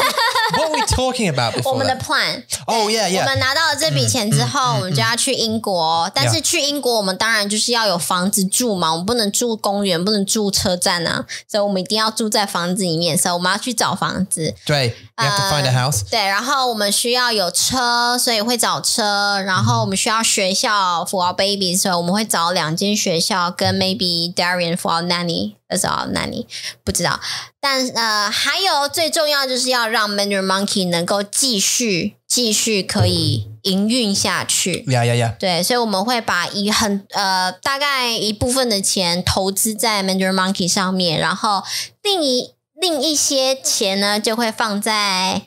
what were we talking about 我 before? 我们的 plan。Oh, yeah, 我 yeah. 我们拿到了这笔钱之后，我们就要去英国。但是去英国，我们当然就是要有房子住嘛，我们不能住公园，不能住车站啊，所以我们一定要住在房子里面。所以我们要去找房子。Dre, To find a house、对，然后我们需要有车，所以会找车。然后我们需要学校 for our baby，所以我们会找两间学校跟 maybe Darian for nanny 要找道 nanny。不知道，但呃，还有最重要就是要让 m a n u r Monkey 能够继续继续可以营运下去。呀呀呀！对，所以我们会把一很呃大概一部分的钱投资在 m a n u r Monkey 上面，然后另一。另一些钱呢就会放在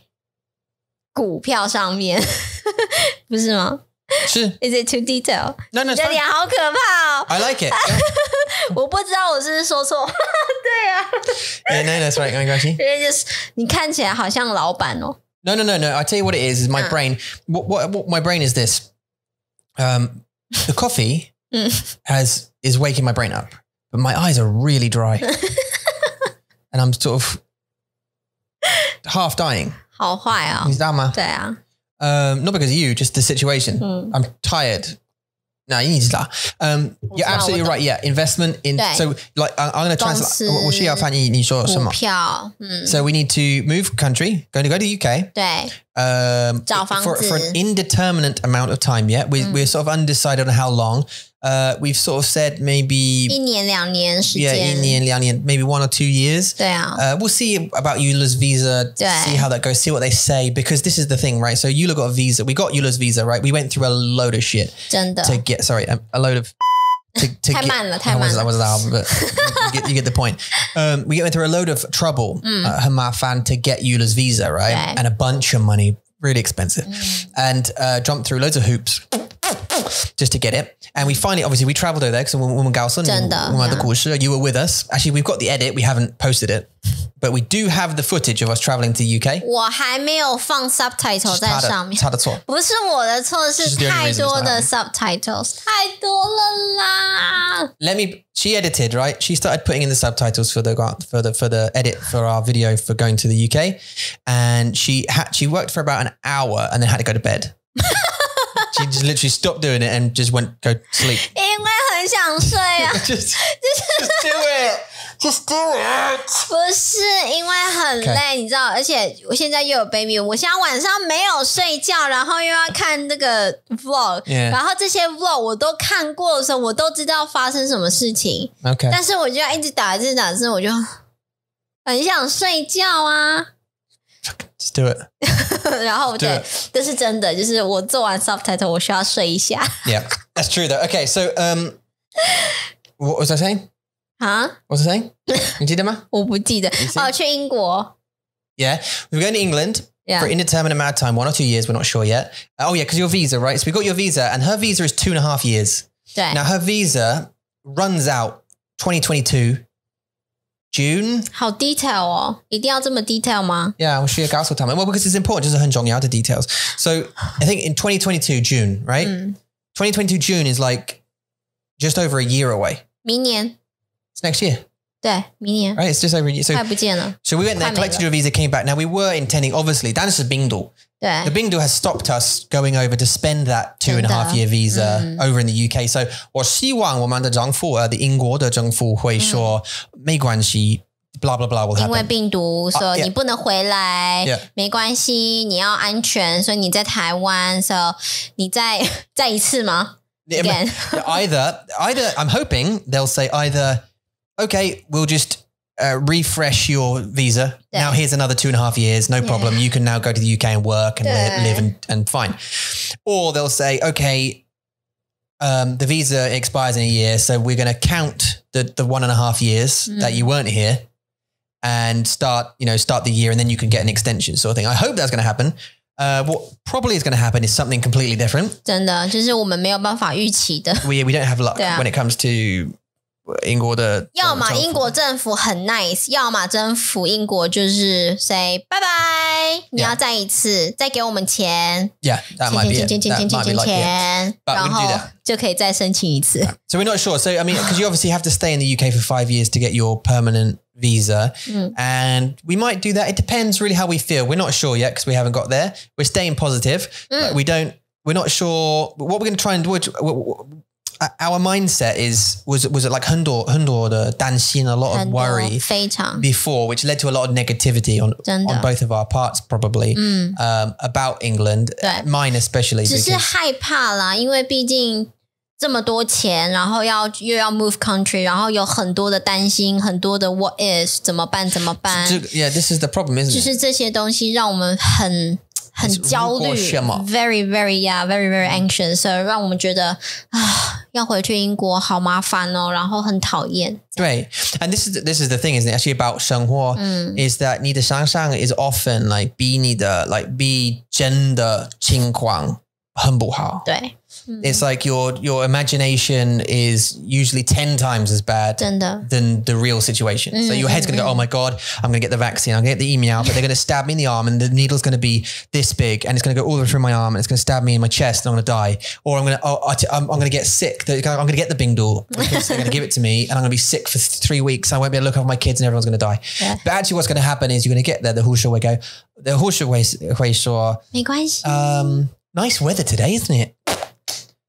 股票上面，不是吗 Sure.？Is it too detail？No, no, 你 it's 的 fine. 脸好可怕哦！I like it. 我不知道我是不是说错。对啊，yeah no, that's right. 为就是你看起来好像老板哦。No, no, no, no. I tell you what it is. Is my Uh. brain. What, what, what my brain is this. Um, the coffee Mm. has is waking my brain up, but my eyes are really dry, and I'm sort of half dying. 好坏啊、 Is that ma? 对啊， Um, not because of you, just the situation. Mm. I'm tired. No, you need to start. Um, you're not absolutely what right. Yeah, investment in. Yeah. So, like, I- I'm going to translate. 公司。我需要翻译你说什么。股票，嗯， So we need to move country. Going to go to UK. 对， um, 找房 for, for 子。 an indeterminate amount of time. Yeah, we, we're sort of undecided on how long. uh, we've sort of said maybe 一年两年时间 yeah 一年两年 maybe one or two years uh, we'll see about Ula's visa see how that goes see what they say because this is the thing right so Ula got a visa we got Ula's visa right we went through a load of shit to get sorry a, a load of to, to 太慢了，太慢了。That was, but you, get, you get the point. Um, we went through a load of trouble, mm. uh, Hamafan, to get Ula's visa, right? And a bunch of money, really expensive. Mm. And uh, jumped through loads of hoops just to get it. And we finally, obviously, we traveled over there because when we真的， yeah. you were with us. Actually, we've got the edit. We haven't posted it, but we do have the footage of us traveling to the UK. 我还没有放 subtitle 在上面，差的错。不是我的错， This 是 is the only 太 reason 多 it's 的 not subtitles，太多了啦。 let me she edited right she started putting in the subtitles for the for the for the edit for our video for going to the uk and she had she worked for about an hour and then had to go to bed she just literally stopped doing it and just went go sleep 因为很想睡啊，just just do it Just do it. 不是因为很累你知道，而且我现在又有 baby，我现在晚上没有睡觉，然后又要看那个 vlog，、Yeah. 然后这些 vlog 我都看过的时候，我都知道发生什么事情，Okay. 但是我就要一直打字打字，我就很想睡觉啊。Just do it. 然后对对，这是真的，就是我做完 subtitle 我需要睡一下 Yeah, that's true though. Okay, so um, what was I saying? 啊， What was I saying? 你记得吗？我不记得 see? 哦，去英国 Yeah, we were going to England Yeah. for an indeterminate amount of time, one or two years. We're not sure yet. Oh yeah, because your visa, right? So we got your visa, and her visa is two and a half years. 对 Now her visa runs out 2022 June. 好 detail 哦，一定要这么 detail 吗？ Yeah, well, she got time. Well, because it's important, just a hunch the details. So I think in 2022 June, right? 嗯， 2022 June is like just over a year away. 明年 It's next year, 对，明年 right? It's just over a year. So 快不见了， So we went there, Quite collected late. your visa, came back. Now we were intending, obviously, that's the Bingdal. 对 The Bingdal has stopped us going over to spend that two and a half year visa over in the UK. So 我希望我们的政府，呃，the 英国的政府会说没关系，blah blah blah will 因为 happen. 病毒，所以 yeah. 你不能回来 Yeah. 没关系，你要安全，所以你在台湾，so 你再再一次吗 Again. either, either I'm hoping they'll say either, okay, we'll just uh, refresh your visa. Yeah. Now here's another two and a half years, no problem. You can now go to the UK and work and li- Yeah. live and, and fine. Or they'll say, okay, um, the visa expires in a year, so we're going to count the the one and a half years that you weren't here and start, you know, start the year, and then you can get an extension, sort of thing. I hope that's going to happen. Uh, what probably is going to happen is something completely different. 真的就是我们没有办法预期的。 we we don't have luck Yeah. when it comes to 英国的要么英国政府很 nice，要么政府英国就是 say 拜拜，你要再一次再给我们钱， yeah that 钱 might be 钱 it. 钱钱 That 钱钱 might be 钱 like it. 钱， But 然 we do 后 that. 就可以再申请一次。 So we're not sure. So I mean, because you obviously have to stay in the UK for five years to get your permanent visa, Mm. and we might do that. It depends really how we feel. We're not sure yet because we haven't got there. We're staying positive. Mm. But we don't. We're not sure what we're going to try and do. which- w- w- Our mindset is was was it like 很多很多的担心 a lot of 很多 worry 非常 before, which led to a lot of negativity on 真的 on both of our parts, probably 嗯， um, about England, 对。 mine especially. 只是 because- 害怕啦，因为毕竟这么多钱，然后要又要 move country，然后有很多的担心，很多的 what is 怎么办怎么办， to- yeah, this is the problem, isn't 就 it? 是这些东西让我们很 很焦虑，very very yeah very very anxious，让我们觉得啊，要回去英国好麻烦哦，然后很讨厌。Right. And this is this is the thing, isn't it? Actually about 生活嗯 is that 你的想象 is often like 比你的 like 比真的情况很不好。对，It's like your your imagination is usually 10 times as bad 真的 than the real situation. So your head's going to go, oh my God, I'm going to get the vaccine. I'm going to get the email, but they're going to stab me in the arm and the needle's going to be this big and it's going to go all the way through my arm and it's going to stab me in my chest and I'm going to die. Or I'm going to, oh, I t- I'm, I'm going to get sick. They're gonna- I'm going to get the Bingdul because they're going to give it to me and I'm going to be sick for th- three weeks. I won't be able to look after my kids and everyone's going to die. Yeah. But actually what's going to happen is you're going to get there. The Husha will go, the Husha will say, 没关系。 um, nice weather today, isn't it?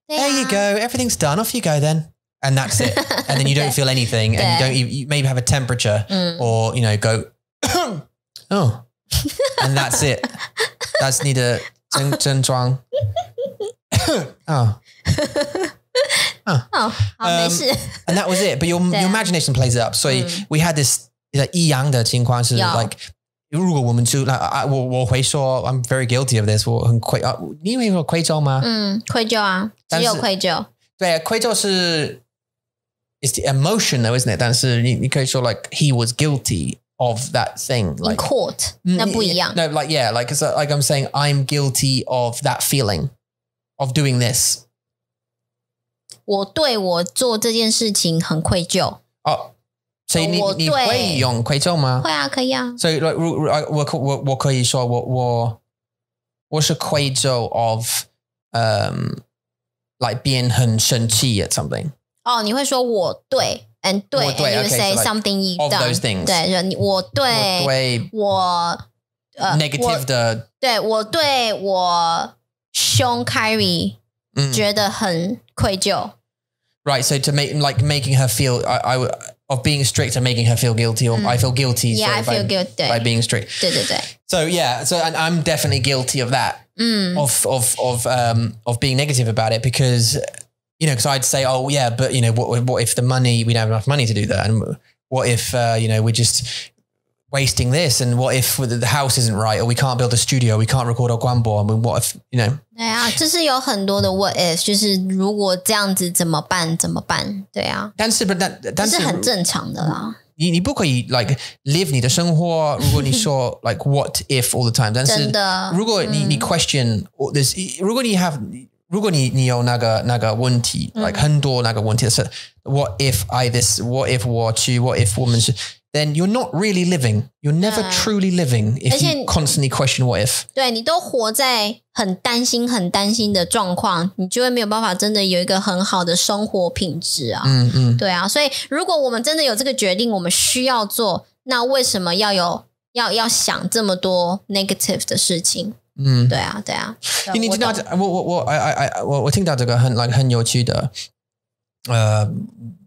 对 There 啊 you go. Everything's done. Off you go then. And that's it. and then you don't feel anything, and you Yeah. don't. You, you maybe have a temperature, Mm. or you know, go. oh, and that's it. That's neither 症症状. oh, 哦，好，没 Um, 事。 and that was it. But your your Yeah. imagination plays it up. So we had this like 一样的情况是 Yeah. like. 如果我们就 like 啊我我会说 I'm very guilty of this 我很愧啊你有没有愧疚吗？嗯，愧疚啊，只有但是愧疚。对啊，愧疚是 it's the emotion though, isn't it? 但是你你可以说 like he was guilty of that thing, In like court， Mm, 那不一样。 No, like yeah, like it's uh, like I'm saying I'm guilty of that feeling of doing this. 我对我做这件事情很愧疚。哦， 所以你我你对会用愧疚吗？会啊，可以啊。所以 like 如如我可我我可以说我我我是愧疚 of um like being 很生气 at something. 哦，你会说我对，and 对我对，and you okay, so say like something you of done， those things 对，就你我对我对我呃 negative 我的对我对我凶 Carrie 嗯觉得很愧疚。 Right. So to make like making her feel, I, I would of being strict and making her feel guilty, or I feel guilty. Yeah, sorry, I feel by, guilty. by being strict. 对对对， So yeah, so and I'm definitely guilty of that, of of of um of being negative about it because you know because I'd say oh yeah, but you know what what if the money we don't have enough money to do that, and what if uh, you know we're just wasting this, and what if the the house isn't right, or we can't build a studio, we can't record our guambo, I mean what if you know 对啊，就是有很多的 what if，就是如果这样子怎么办？怎么办？对啊，但是 but that 这但是是很正常的啦。你你不可以 like live 你的生活。如果你说 like what if all the time，但是真的如果你、你 question or this，如果你 have 如果你你有那个那个问题、like 很多那个问题是 what if I this，what if 我去，what if 我们是 ，then you're not really living. You're never 对 truly living 且 you constantly question what if. 对你都活在很担心、很担心的状况，你就会没有办法真的有一个很好的生活品质啊。嗯嗯，对啊，所以如果我们真的有这个决定，我们需要做，那为什么要有要要想这么多 negative 的事情？嗯。对啊，对啊。对你你知道我懂我我我 I I I 我我听到这个很 like 很有趣的呃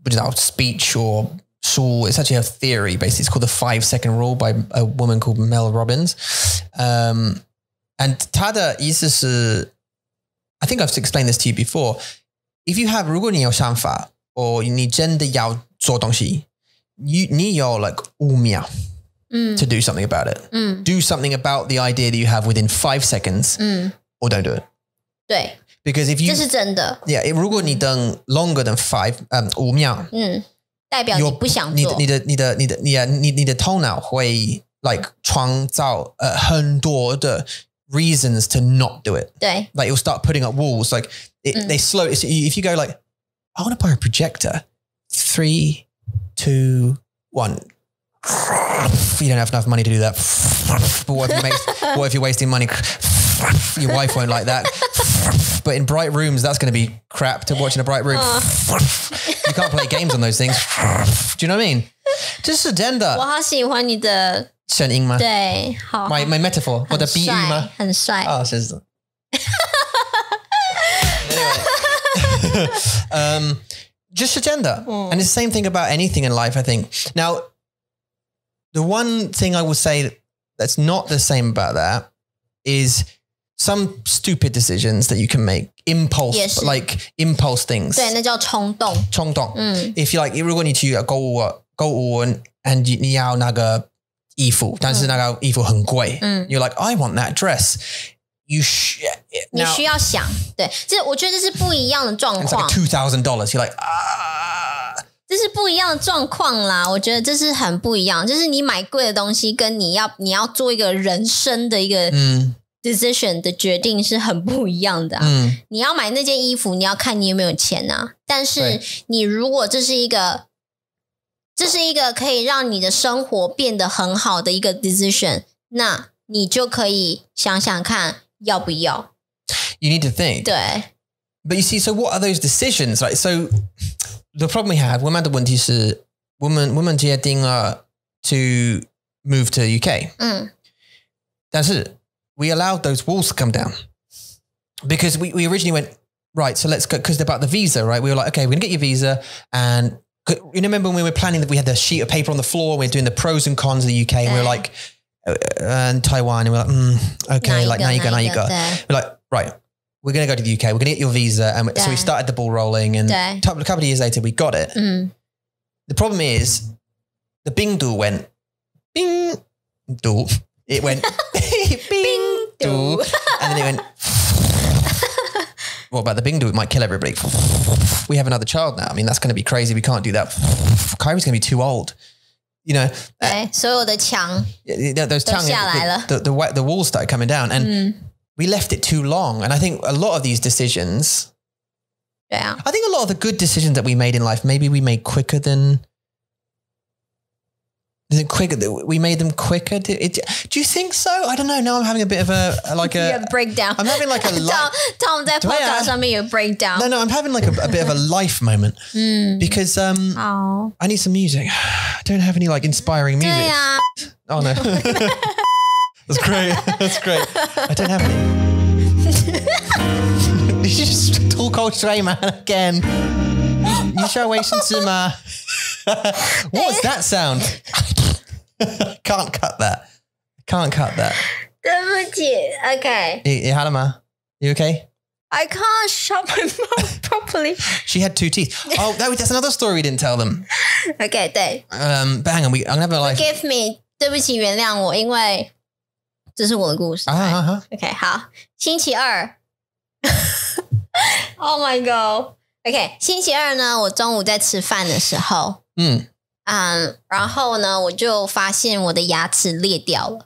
不知道 speech or 书 it's actually a theory basically it's called the five second rule by a woman called Mel Robbins um and 她的意思是 I think I've explained this to you before if you have 如果你有想法 or 你真的要做东西 you 你有 like 五秒嗯 to do something about it 嗯 do something about the idea that you have within five seconds 嗯， or don't do it 对， because if you 这是真的。 yeah 如果你等 longer than five 嗯五秒嗯， 代表你 your 不想做你的你。的你的你的你的你你的头脑会 like 创造呃很多的 reasons to not do it 对， like you'll start putting up walls like it, Mm. they slow if you if you go like I want to buy a projector three two one you don't have enough money to do that but what if you make, what if you're wasting money your wife won't like that but in bright rooms that's going to be crap to watch in a bright room you can't play games on those things do you know what I mean 这是真的我好喜欢你的，声音吗对，好， my my metaphor 我的比喻很帅吗很帅。哦，是的。anyway, um, just agenda, and it's the same thing about anything in life. I think now, the one thing I will say that's not the same about that is some stupid decisions that you can make, impulse, Yes. like impulse things. 对，那叫冲动。冲动。嗯 If you like，如果你去购物购物 and and 你你要那个衣服，但是那个衣服很贵，嗯 you're like I want that dress. You sh 你 now 需要想，对，这我觉得这是不一样的状 it's 况 like，two thousand dollars. You're like ah. 这是不一样的状况啦。我觉得这是很不一样，就是你买贵的东西，跟你要你要做一个人生的一个嗯 decision 的决定是很不一样的、啊。嗯你要买那件衣服，你要看你有没有钱啊。但是你如果这是一个，这是一个可以让你的生活变得很好的一个 decision，那你就可以想想看要不要。You need to think. 对，But you see, so what are those decisions? Like, so the problem we have, 我们的问题是，我们我们决定了 to move to UK. 嗯 That's it. we allowed those walls to come down because we, we originally went, right, so let's go, because about the visa, right? We were like, okay, we're going to get your visa. And you remember when we were planning that we had the sheet of paper on the floor, we are doing the pros and cons of the UK, and we were like, uh, uh, and Taiwan, and we're like, mm, okay, now like go, now you go, now you go. go. We're like, right, we're going to go to the UK, we're going to get your visa. And so we started the ball rolling, and a couple of years later, we got it. Mm. The problem is the Bingdu went, Bing, do. It went, Bing do. and then it went, what about the Bingdu? It might kill everybody. We have another child now. I mean, that's going to be crazy. We can't do that. Kyrie's going to be too old. You know, uh, so the Chang, those Chang, the, the, the, walls started coming down and mm. we left it too long. And I think a lot of these decisions, yeah. I think a lot of the good decisions that we made in life, maybe we made quicker than quicker we made them quicker? Do, it, do you think so? I don't know. Now i'm having a bit of a, like a, a, breakdown. I'm having like a tom, tom that uh, podcast on me a breakdown. No no i'm having like a, a bit of a life moment. Mm. because um Aww. i need some music. I don't have any like inspiring music. oh no. That's great. That's great. I don't have any. You just talk old stray man again. You show wait some uh, what was that sound? Can't cut that. Can't cut that. 对不起，OK。 You, you had him, uh, You okay? I can't shut my mouth properly. She had two teeth. Oh, that, that's another story we didn't tell them. OK，对 Um, but hang on, we, I'm gonna have a like. ，Give me，对不起，原谅我，因为这是我的故事。 Uh huh. OK，好，星期二。oh my god！OK，星期二呢，我中午在吃饭的时候， Mm. 嗯，然后呢，我就发现我的牙齿裂掉了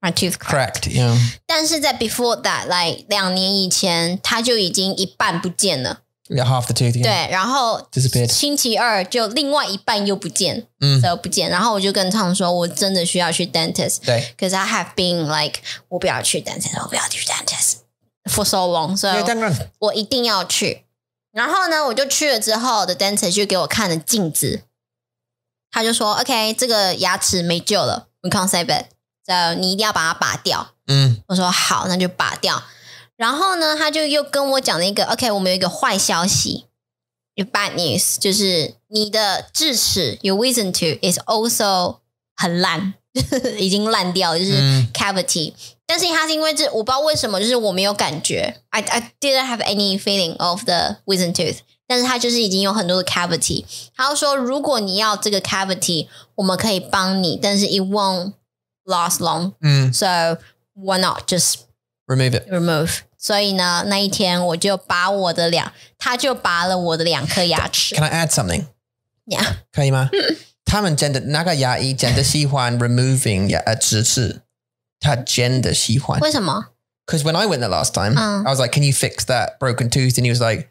，my tooth cracked。Yeah. 但是在 before that，来两年以前，它就已经一半不见了。Yeah, half the tooth. 对，然后 Disappeared. 星期二就另外一半又不见，嗯都不见。然后我就跟汤说，我真的需要去 dentist。对 Because I have been like，我不要去 dentist，我不要去 dentist for so long，所以当然。我一定要去。然后呢，我就去了之后的 dentist 就给我看了镜子，他就说：“OK，这个牙齿没救了，we can't save it，so 你一定要把它拔掉。” Mm. 我说好，那就拔掉。然后呢，他就又跟我讲了一个，OK，我们有一个坏消息，，You bad news，就是你的智齿有 wisdom tooth is also 很烂，已经烂掉，就是嗯 cavity。但是它是因为这，我不知道为什么，就是我没有感觉，I I didn't have any feeling of the wisdom tooth。但是它就是已经有很多的 cavity。他就说，如果你要这个 cavity，我们可以帮你，但是 it won't last long。 Mm. So why not just Remove it. remove？所以呢，那一天我就拔我的两，他就拔了我的两颗牙齿 Can I add something? 呀。可以吗？他们真的那个牙医真的喜欢 removing 牙呃智齿，他真的喜欢。为什么？ Because when I went the last time, Uh. I was like, "Can you fix that broken tooth?" And he was like,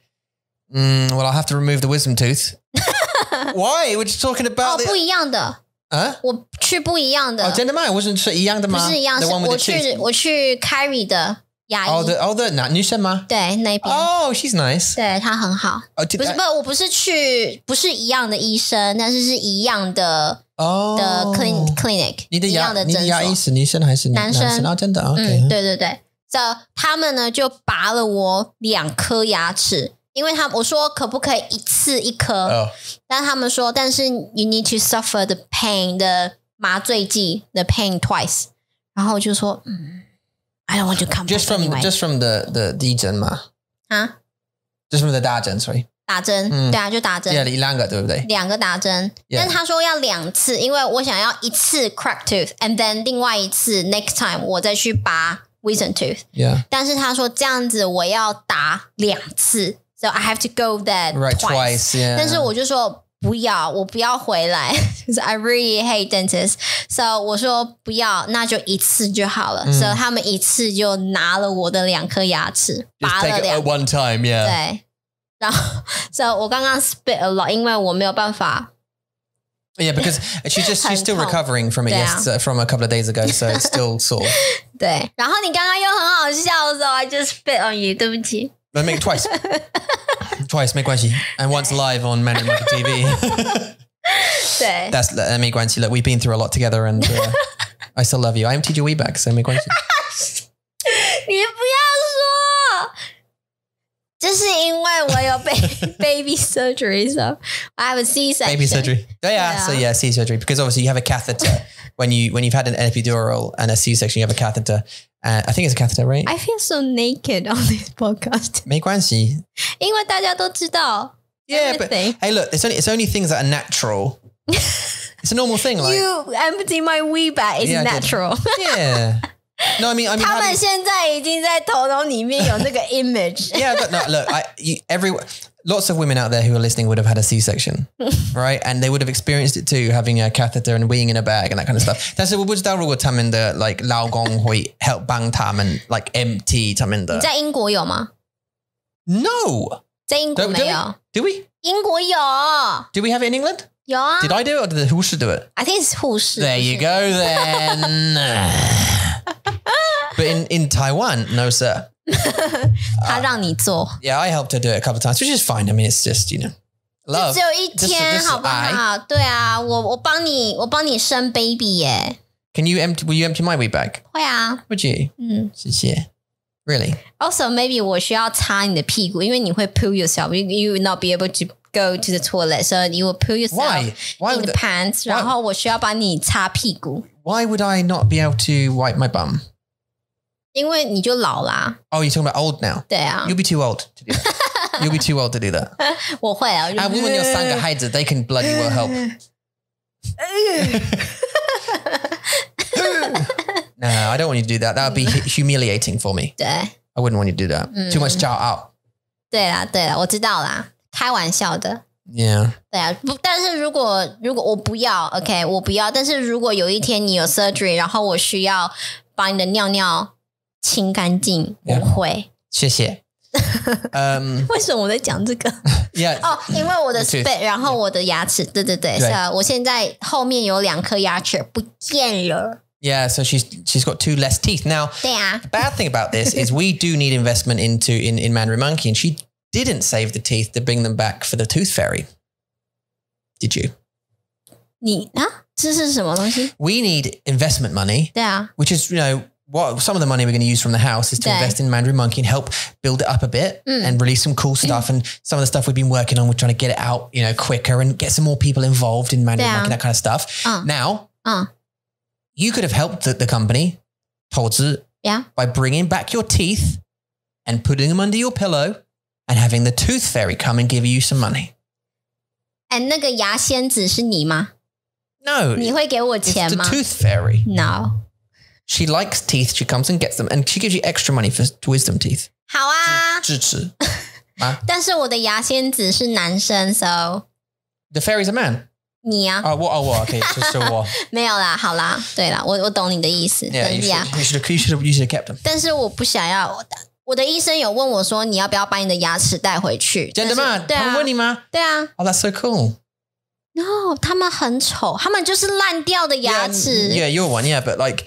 mm, "Well, I'll have to remove the wisdom tooth." Why? We're just talking 哦 about，the 不一样的， huh? 我去不一样的，哦，真的吗？我是是一样的吗？不是一样，是 The one with 我 the 去 tooth. 我去 Carry 的牙医， Oh, the oh the 那女生吗？对那边， Oh, she's nice. 对他很好。 Oh, did 不是 that- 不，我不是去，不是一样的医生，但是是一样的 oh 的 clinic clinic，你的一样的牙你的诊所。牙医是女生还是男生生？哦，真的嗯， OK。对对对，这他们呢就拔了我两颗牙齿， 因为他我说可不可以一次一颗，哦但他们说，但是 you need to suffer the pain 的麻醉剂 the pain twice，然后我就说，嗯，I don't want to come Just from just from the the 第一针嘛啊，，just from the 大针，sorry。打针，嗯对啊，就打针。Yeah，两个对不对？两个打针 Yeah. 但是他说要两次，因为我想要一次 crack tooth，and then 另外一次 next time 我再去拔 wisdom tooth。Yeah. 但是他说这样子我要打两次 ，so I have to go there Right, twice。 twice. Yeah. 但是我就说不要，我不要回来，because I really hate dentists。So 我说不要，那就一次就好了。所以他们一次就拿了我的两颗牙齿， just 拔 take 了 it 两 at one time. Yeah. 对，然后 so 我刚刚 spit a lot，因为我没有办法。 Yeah, because she just she's still 很痛。 recovering from it 对啊。 yes, uh, from a couple of days ago, so it's still sore. 对，然后你刚刚又很好笑的时候，I just spit on you，对不起。 Let's make it twice. twice and once live on Mandarin Monkey TV 对 Look, we've been through a lot together, and I still love you. I am TJ Weback, so 没关系。你不要说，就是因为我有 baby baby surgery, so I have a C section. Baby surgery. Oh, yeah, So yeah, C section. because obviously you have a catheter when you when you've had an epidural and a C section, you have a catheter, Uh, I think it's a catheter, right? I feel so naked on this podcast，没关系.因为大家都知道 Yeah, but everything. hey, look, it's only it's only things that are natural. it's a normal thing, like You empty my wee bag is Yeah, I did. natural。 yeah. No, I mean, I mean, 他 how do 们 you- 现在已经在头脑里面有那个 image。 yeah, but no, look, I you, every lots of women out there who are listening would have had a C-section, right? And they would have experienced it too, having a catheter and weeing in a bag and that kind of stuff. 但是我不知道如果他们的 like 老公会 help 帮他们 like empty 他们的你在英国有吗？ No, 在英国 do, 没 do 有 we?，do we? 英国有 Do we have it in England? 有啊。 Did I do it or did the 护士 do it? I think it's 护士。 There you go then. but in, in Taiwan, no sir. 他让你做， Yeah, I helped her do it a couple of times, which is fine. I mean, it's just, you know, love. 只有一 This- 天， this- 好不好？对啊，我我帮你，我帮你生 baby 耶， Can you empty, will you empty my wee bag? 会啊， Would you? 嗯。谢谢. Really? Also maybe 我需要擦你的屁股，因为你会 pull yourself，you you will not be able to go to the toilet, so you will put yourself Why? Why in would the the- pants， why- 然后我需要帮你擦屁股， Why would I not be able to wipe my bum? 因为你就老啦。 Oh, you're talking about old now. 对啊 You'll，be too old to do that. You'll be too old to do that. 我会啊。我就 And when you're sang heights, they can bloody well help. No, I don't want you to do that. That would be hu- humiliating for me. 对 I wouldn't want you to do that. Too much shout out. 对啦对啦，我知道啦，开玩笑的。 Yeah. 对啊，不，但是如果如果我不要，OK，我不要。但是如果有一天你有 surgery，然后我需要把你的尿尿 清干净，我 Yeah. 会。谢谢. um, 为什么我在讲这个？ yeah. 哦，因为我的 Tooth spit，然后我的牙齿，对对对，对是啊，我现在后面有两颗牙齿不见了。 Yeah. So she's she's got two less teeth now. 对啊， bad thing about this is we do need investment into in, in Mandarin Monkey, and she didn't save the teeth to bring them back for the tooth fairy. Did you? 你啊，这是什么东西？ We need investment money, 对啊， which is, you know, what some of the money we're going to use from the house is to Yeah. invest in Mandarin Monkey and help build it up a bit Mm. and release some cool stuff. And some of the stuff we've been working on, we're trying to get it out, you know, quicker and get some more people involved in Mandarin Yeah. Monkey, that kind of stuff. Uh. Now, 嗯 you could have helped the, the company, 投资 Yeah. by bringing back your teeth and putting them under your pillow and having the tooth fairy come and give you some money. 哎，那个牙仙子是你吗？ No, 你会给我 it's 钱 the 吗 tooth fairy. ？No。 She likes teeth. She comes and gets them, and she gives you extra money for wisdom teeth. 好啊，支持. 但是我的牙仙子是男生，so The fairy's a man. 你啊， Oh, what? Oh, what? Okay, so, so what? 没有啦，好啦，对啦，我我懂你的意思， Yeah, 对 you 呀 should, you should have, you should have, you should have kept them. 但是我不想要。我的我的医生有问我说，你要不要把你的牙齿带回去？但是 Gentleman, 对啊， ma. 对啊 Oh, that's so cool. ，no，他们很丑，他们就是烂掉的牙 Yeah, 齿。 yeah, you're one. Yeah, but like,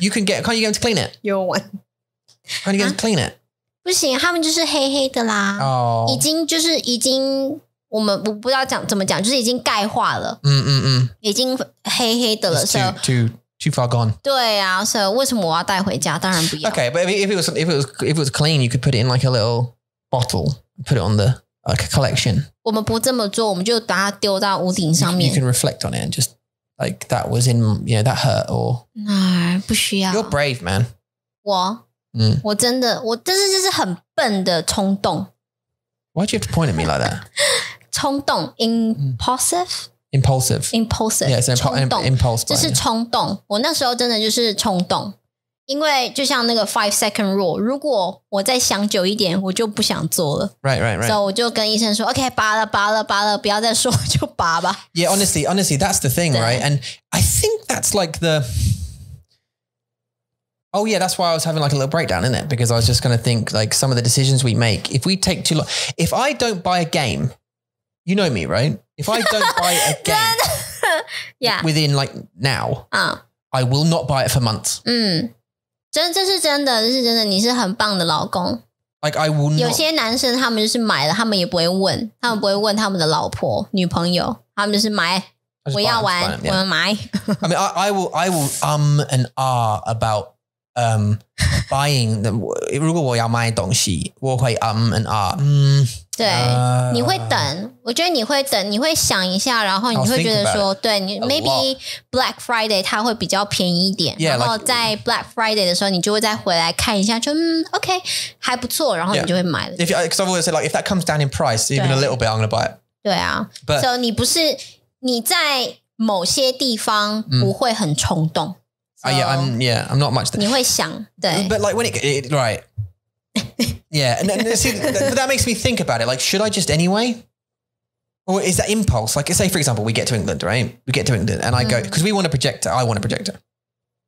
you can get. Can't you get them to clean it? 有我 Can't you get them to clean it? 不行，他们就是黑黑的啦， Oh. 已经就是已经，我们我不知道讲怎么讲，就是已经钙化了， Mm, mm, mm. 已经黑黑的了。 It's 所 too, too, too far gone. 对啊，所以为什么我要带回家？当然不要。 Okay, but if, if it was if it was if it was clean, you could put it in like a little bottle, put it on the like a collection. 我们不这么做，我们就把它丢到屋顶 You, 上 you 面。 can reflect on it and just like that was in you know that hurt or 哎，不需要。 you're brave, man. 我 Mm. 我真的我，但是这是很笨的冲动， Why'd you have to point at me like that? 冲动，impulsive Impulsive. impulsive， Yeah, it's an 冲 imp- 动， impulse. 这是 buying. 冲动。我那时候真的就是冲动， 因为就像那个 five second rule，如果我再想久一点，我就不想做了。 Right, right, right. 所以我就跟医生说：“OK，拔了，拔了，拔了，不要再说，就拔吧。 Yeah, honestly, honestly, that's the thing, Yeah. right? And I think that's like the. Oh yeah, that's why I was having like a little breakdown in it because I was just going to think like some of the decisions we make. If we take too long, if I don't buy a game, you know me, right? If I don't buy a game Yeah， within like now, 啊， I will not buy it for months. 嗯， 真这是真的，这是真的。你是很棒的老公。Like I will，有些男生他们就是买了，他们也不会问，他们不会问他们的老婆、女朋友，他们就是买，我要玩，我要买。I mean I will I will um and ah about um buying。那我如果我要买东西，我会 um and ah，嗯。对，呃你会等，我觉得你会等，你会想一下，然后你会觉得说，对你 maybe Black Friday 它会比较便宜一点 Yeah, 然后在 Black Friday 的时候，你就会再回来看一下，就嗯 OK 还不错，然后你.就会买了。If because I've always said like if that comes down in price even a little bit, I'm gonna buy it. 对啊以你不是你在某些地方不会很冲动。uh, yeah, So, I'm yeah, I'm not much. 你会想，对，But like when it, it right, yeah, and, and see, that, that makes me think about it. Like, should I just anyway? Or is that impulse? Like, say, for example, we get to England, right? We get to England and I mm. go, because we want a projector. I want a projector.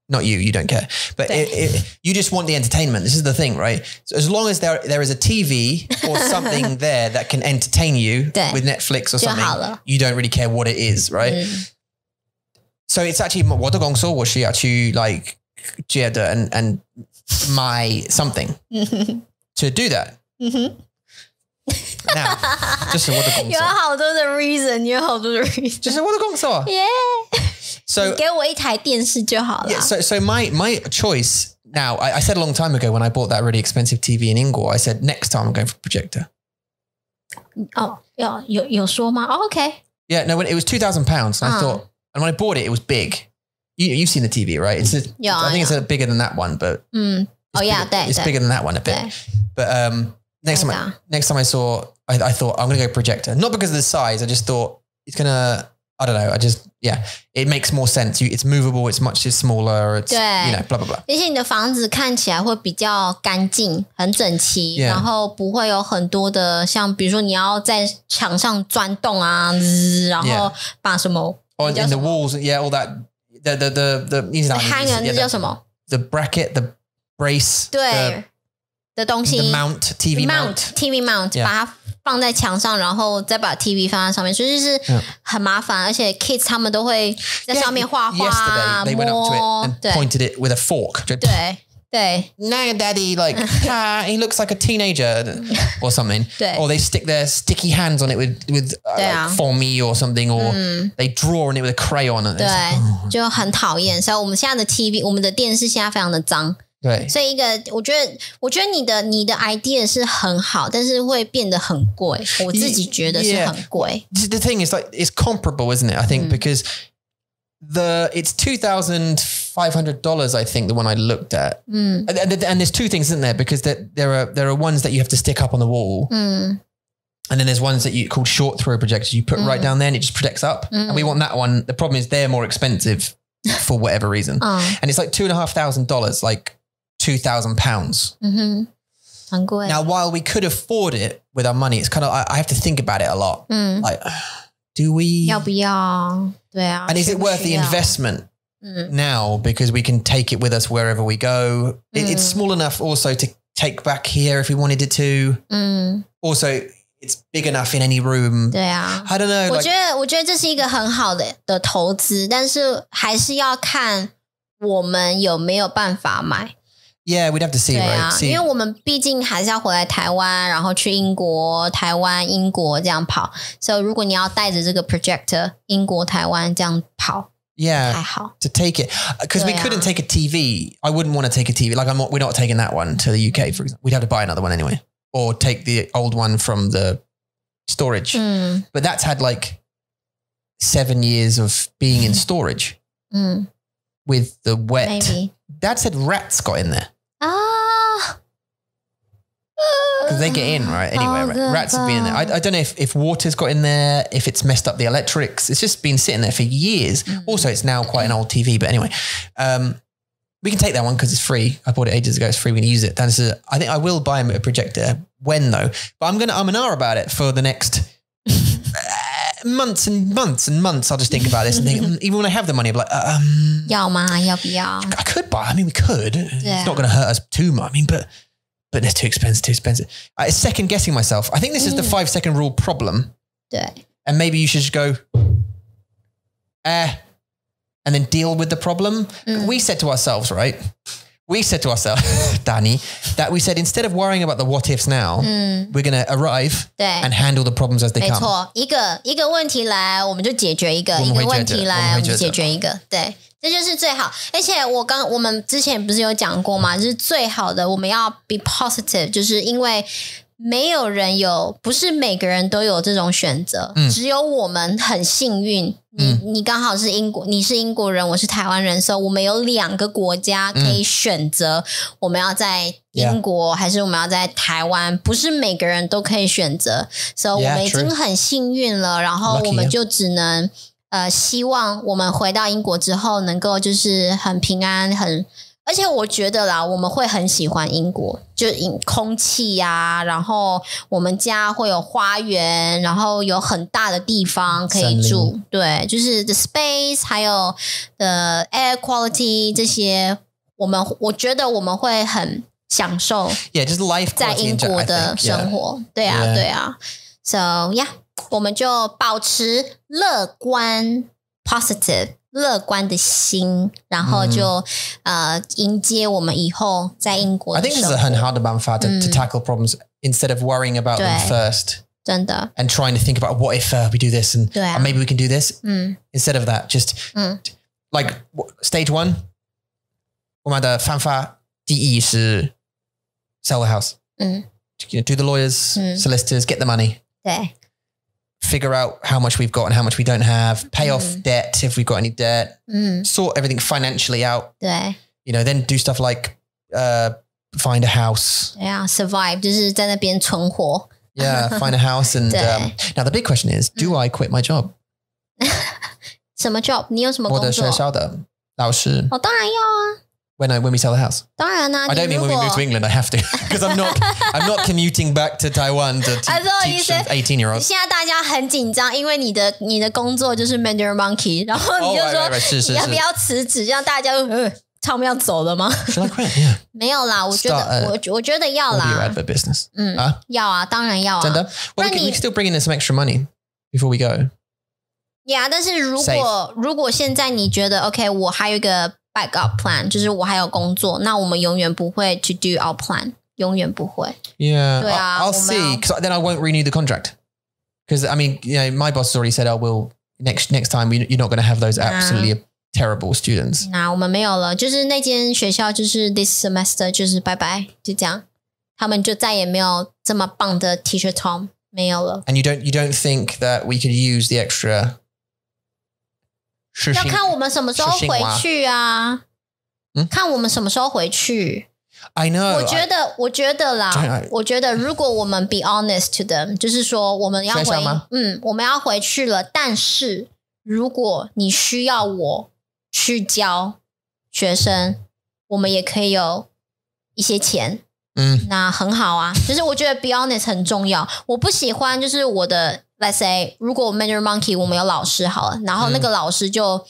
Not you, you don't care. But it, it, you just want the entertainment. This is the thing, right? So as long as there, there is a TV or something there that can entertain you with Netflix or something, you don't really care what it is, right? Mm. So it's actually what the gong saw was she actually like 觉得 and and my something 嗯哼 to do that. 嗯哼， Now, 这是我的工有作，好多的 reason，有好多的 reason。这是我的工作。耶 So 你给我一台电视就好了 yeah, so so my my choice now. I, I said a long time ago when I bought that really expensive TV in Ingor. I said next time I'm going for a projector. 哦，有有有说吗、哦、？OK， Yeah, no, when it was two thousand pounds, and I Ah. thought, and when I bought it, it was big. You, you've seen the TV, right? It's a, Yeah, I think it's a bigger than that one, but 嗯， it's 哦呀， bigger, 对 it's 对 bigger than that one a bit. 对， But um, next time, I, Yeah. next time I saw, I, I thought I'm going to go projector, not because of the size. I just thought it's gonna. I don't know. I just yeah, it makes more sense. You, it's movable. It's much smaller. It's Yeah. you know blah blah blah. 而且你的房子看起来会比较干净、很整齐 Yeah. 然后不会有很多的像比如说你要在墙上钻洞啊，滋然后 Yeah. 把什么 Or 那叫 in 什 the 么 walls, yeah, all that. The the the the, the, the hanger 那叫什么？the bracket, the brace, 对的东西 the mount, TV mount. TV mount，把它放在墙上，然后再把 TV 放在上面，所以就是嗯很麻烦，而且 kids 他们都会在上面画画啊 Yesterday, they went up to 摸对 pointed it with a fork. 对对 No, daddy, like, ah, he looks like a teenager or something. 对 Or they stick their sticky hands on it with, with uh, Yeah. like for me or something, or they draw on it with a crayon. And it's 对 like, oh, 就很讨厌。所以我们现在的 TV，我们的电视现在非常的脏，对所以一个我觉得，我觉得你的你的 idea 是很好，但是会变得很贵。我自己觉得是 Yeah. 很贵。 the thing is, like, it's comparable, isn't it? I think because the it's two thousand five hundred dollars. I think the one I looked at, 嗯 and, and, and there's two things, isn't there? Because there, there are there are ones that you have to stick up on the wall, 嗯 And then there's ones that you called short throw projectors. You put right down there and it just projects up. And we want that one. The problem is they're more expensive for whatever reason. 嗯 And it's like two and a half thousand dollars, like two thousand pounds. 嗯哼，很贵。 Now, while we could afford it with our money, it's kind of I, I have to think about it a lot. 嗯， Like, do we? 要不要？对啊。 And is 需 it 不 worth 需 the 要 investment 嗯 now because we can take it with us wherever we go? It, it's Mm. small enough also to take back here if we wanted it to. 嗯， Also, it's big enough in any room. 对啊。 I don't know. 我 like- 觉得，我觉得这是一个很好的的投资，但是还是要看我们有没有办法买。 yeah, we'd have to see, 对 right? 啊， See. 因为我们毕竟还是要回来台湾，然后去英国、台湾、英国这样跑。所以如果你要带着这个 projector 英国、台湾这样跑， yeah, to take it because we couldn't take a TV. I wouldn't want to take a TV. Like I'm we're not taking that one to the UK, for example. We'd have to buy another one anyway, or take the old one from the storage. Mm. But that's had like seven years of being in storage mm. with the wet. Maybe. Dad said rats got in there. Ah because they get in right anyway. Oh, right? the Rats have been in there. I, I don't know if, if water's got in there, if it's messed up the electrics. It's just been sitting there for years. Also, it's now quite an old TV, but anyway, um, we can take that one because it's free. I bought it ages ago. It's free. We can use it. That's a, I think I will buy a projector when though, but I'm gonna I'm an hour about it for the next uh, months and months and months. I'll just think about this and think mm, even when I have the money, I'm like, uh, um, 要吗？要不要？ I could buy. I mean, we could. Yeah. It's not going to hurt us too much. I mean, but but they're too expensive. Too expensive. Uh, it's second guessing myself. I think this is the Mm. five second rule problem, 对， and maybe you should just go, eh, and then deal with the problem. Mm. We said to ourselves, right? We said to ourselves, Danny, that we said instead of worrying about the what ifs now, 嗯， we're going to arrive 对。 and handle the problems as they 没 come. 错，一个一个问题来，我们就解决一个；我们会一个问解决题来，我们会我们就解解决决一个。对， 这就是最好。而且我刚我们之前不是有讲过吗，就是最好的，我们要 be positive，就是因为没有人有，不是每个人都有这种选择，嗯只有我们很幸运。你你刚好是英国，你是英国人，我是台湾人，所以我们有两个国家可以选择，我们要在英国还是我们要在台湾，不是每个人都可以选择，所以我们已经很幸运了。然后我们.就只能呃，希望我们回到英国之后，能够就是很平安，很。而且我觉得啦，我们会很喜欢英国，就饮空气呀、然后我们家会有花园，然后有很大的地方可以住，对，就是 the space，还有的 air quality 这些，我们我觉得我们会很享受 Yeah, just life 在英国的.生.活。对啊.对啊。So yeah，我们就保持乐观 （positive） 乐观的心，然后就、呃迎接我们以后在英国 I 的 think this is 生 a 活。 hard banfa to, to Mm. tackle problems instead of worrying about them Right. first 真的， and trying to think about what if uh, we do this and, 对啊。 and maybe we can do this 嗯 instead of that. Just 嗯 like w- stage one, 我们的方法第一是 sell the house, 嗯 You know, do the lawyers, Mm. solicitors, get the money. 对 figure out how much we've got and how much we don't have, pay off Mm. debt if we've got any debt, 嗯 sort everything financially out, 对 you know, then do stuff like uh, find a house. 对啊，survive 就是在那边存活。 Yeah, find a house. And Yeah. um, now the big question is do I quit my job? 什么 job？你有什么我的工作学？校的老师哦，当然要啊， when I when we sell the house. 当然啦、 I don't 你 mean 如 when we 果 move to England. I have to because I'm not I'm not commuting back to Taiwan to te- I thought you teach said- eighteen year olds. 现在大家很紧张，因为你的你的工作就是 Mandarin Monkey，然后你就 Oh, right, 说 right, right. 是是你要不是。要辞职，这样大家就呃，他们要走了吗？ Should I quit? Yeah. 没有啦，我觉 Start 得 a 我我觉得要 Audio 啦， advert business. 嗯，啊要啊，当然要真的? 啊。 Well, we 那 can, we 你 can still bring in some extra money before we go. 呀但是如果如果现在你觉得 OK，我还有一个 backup plan，就是我还有工作，那我们永远不会 to do our plan，永远不会。 Yeah, 对啊， I'll, I'll 我们 see 要- because then I won't renew the contract. Because I mean, you know, my boss has already said, "Oh, we'll next next time we, you're not going to have those Nah. absolutely terrible students." 那我们没有了，就是那间学校就是 this semester 就是拜拜，就这样，他们就再也没有这么棒的 teacher Tom 没有了。 And you don't you don't think that we could use the extra? 要看我们什么时候回去啊？嗯看我们什么时候回去。I know. 我觉得，我觉得啦我觉得如果我们 be honest to them，就是说我们要回嗯，我们要回去了。但是如果你需要我去教学生，我们也可以有一些钱，嗯那很好啊。就是我觉得 be honest 很重要。我不喜欢就是我的 let's say 如果 Mandarin Monkey 我们有老师好了，然后那个老师就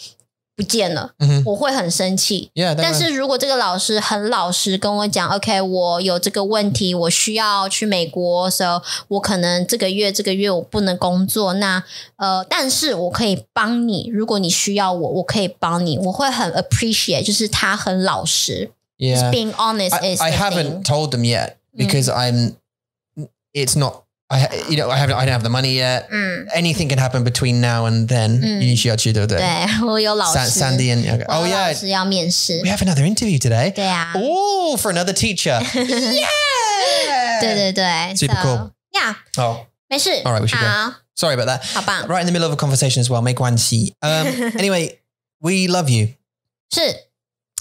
不见了，嗯、我会很生气。Yeah, 但是如果这个老师很老实跟我讲，OK，我有这个问题，我需要去美国，所、so, 以我可能这个月这个月我不能工作，那呃，但是我可以帮你，如果你需要我，我可以帮你，我会很 appreciate，就是他很老实。Yeah, being honest I, is I haven't thing. told them yet because mm. I'm. It's not I ha- you know I haven't. I don't have the money yet. 嗯， Anything can happen between now and then. Mm. 你需要去，对不对？对我有老 San- 师 Sandy and okay. 我 oh 有老 yeah, 师要面试 we，have another interview today. 对啊， Oh, for another teacher. yeah. 对对对 Super so, cool. yeah， Oh, 没事， All right, we should go. 好， sorry about that. 好棒， Right in the middle of a conversation as well. 没关系. Um, anyway, we love you. 是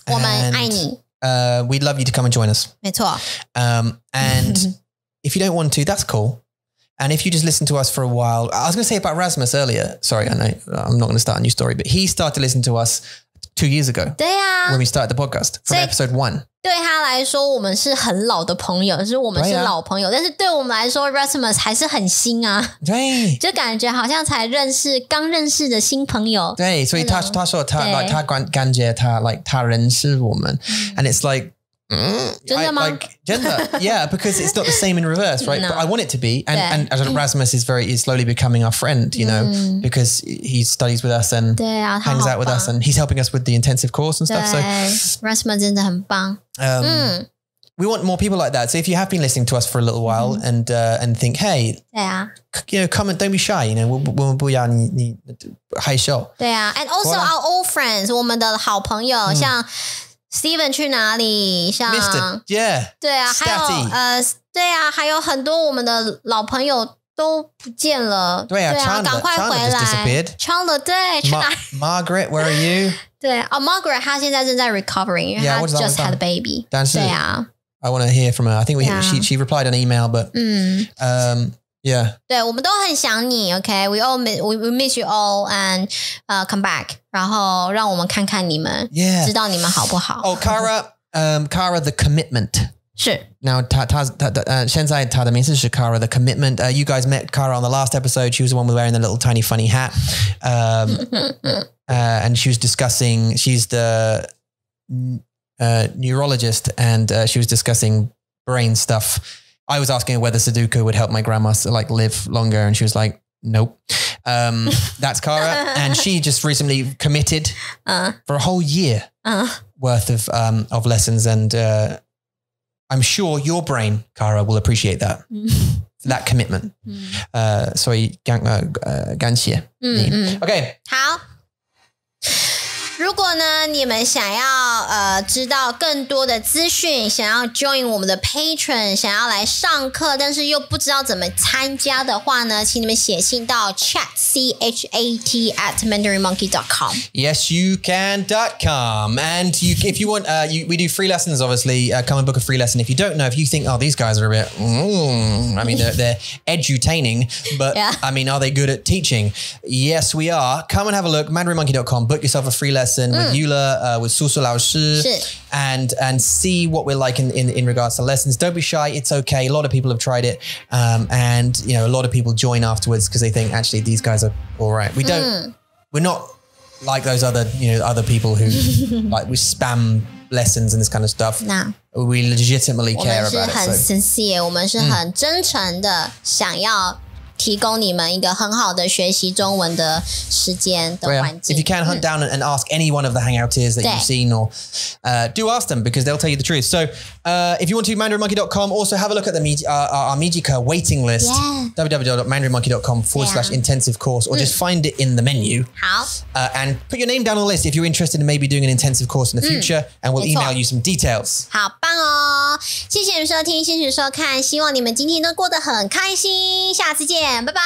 我们 And, 爱你， Uh, we'd love you to come and join us. 没错， Um, and if you don't want to, that's cool. And if you just listen to us for a while, I was going to say about Rasmus earlier. Sorry, I know I'm not going to start a new story, but he started listening to us two years ago 对啊 when，we started the podcast from So- episode one. 对他来说，我们是很老的朋友，就是我们是对啊老朋友，但是对我们来说，Rasmus 还是很新啊，对就感觉好像才认识刚认识的新朋友。对，所以他 Hello. 他说他对。 like 他感感觉他 like 他认识我们 and it's like mm, 真的 I- 吗？ like gender yeah because it's not the same in reverse right No. but I want it to be and Yeah. and as Rasmus is very is slowly becoming our friend you know Mm. because he studies with us and 对啊，他 hangs 好 out with us 棒 and he's helping us with the intensive course and 对 stuff so ，Rasmus 真的很棒。 um, 嗯， we want more people like that so if you have been listening to us for a little while Mm-hmm. and uh, and think hey 对啊， you know come and don't be shy you know 我我们不要你你害羞对啊，and also 好啦 our old friends，我们的好朋友，像 Steven 去哪里，像 Mr. yeah 对啊，还有 Statty 呃，对啊，还有很多我们的老朋友都不见了。对啊啊， Chandler- 赶快 Chandler 回 just 来 disappeared.。 Chandler 对，去 Ma- 哪里？ Margaret where are you 对啊，Margaret 她现在正在 recovering，因为 Yeah，她我知道 just 我知道 had a baby。但是对啊， I want to hear from her. I think we Yeah. she she replied on email, but 嗯， um, yeah, 对，我们都很想你。OK，we all miss we we miss you all and 呃、come back，然后让我们看看你们， yeah. 知道你们好不好？ Oh, Kara, um, Kara, the commitment. 是 Now, ta, ta, ta, ta, uh, 现在她的名字是 Kara, the commitment. Uh, you guys met Kara on the last episode. She was the one with wearing the little tiny funny hat. Um, uh, and she was discussing, she's the uh, neurologist, and uh, she was discussing brain stuff. I was asking her whether Sudoku would help my grandma like live longer, and she was like, "Nope." Um, that's Kara, and she just recently committed 嗯 for a whole year 嗯， worth of um, of lessons, and uh, I'm sure your brain, Kara, will appreciate that that commitment. 嗯 Uh, 所以感呃呃感谢你。嗯嗯， Okay, 好。 如果呢你们想要呃知道更多的资讯，想要 join 我们的 Patreon，想要来上课，但是又不知道怎么参加的话呢，请你们写信到 chat c h a t at mandarinmonkey dot com。Yes, you can dot com. And you, if you want, uh, you, we do free lessons. Obviously, uh, come and book a free lesson. If you don't know, if you think, oh, these guys are a bit, mm, I mean, they're, they're edutaining, but yeah. I mean, are they good at teaching? Yes, we are. Come and have a look. mandarinmonkey dot com. Book yourself a free lesson lesson mm. with Ula, uh, with Susu Lao Shi, and and see what we're like in, in, in regards to lessons. Don't be shy. It's okay. A lot of people have tried it, um, and you know a lot of people join afterwards because they think actually these guys are all right. We don't. Mm. We're not like those other you know other people who like we spam lessons and this kind of stuff. No. We legitimately care about it. 提供你们一个很好的学习中文的时间的 Yeah. 环 If you 境。 can hunt down and, and ask any one of the Hangouteers that Yeah. you've seen, or uh, do ask them because they'll tell you the truth. So, uh, if you want to, mandarinmonkey.com. Also, have a look at the media, uh, our, our Mijika waiting list. Yeah. www.mandarinmonkey.com forward Yeah. slash intensive course, or just find it in the menu. 好， Uh, and put your name down on the list if you're interested in maybe doing an intensive course in the future, and we'll 没错。 email you some details. 好棒哦！谢谢你们收听，谢谢收看，希望你们今天都过得很开心，下次见， 拜拜。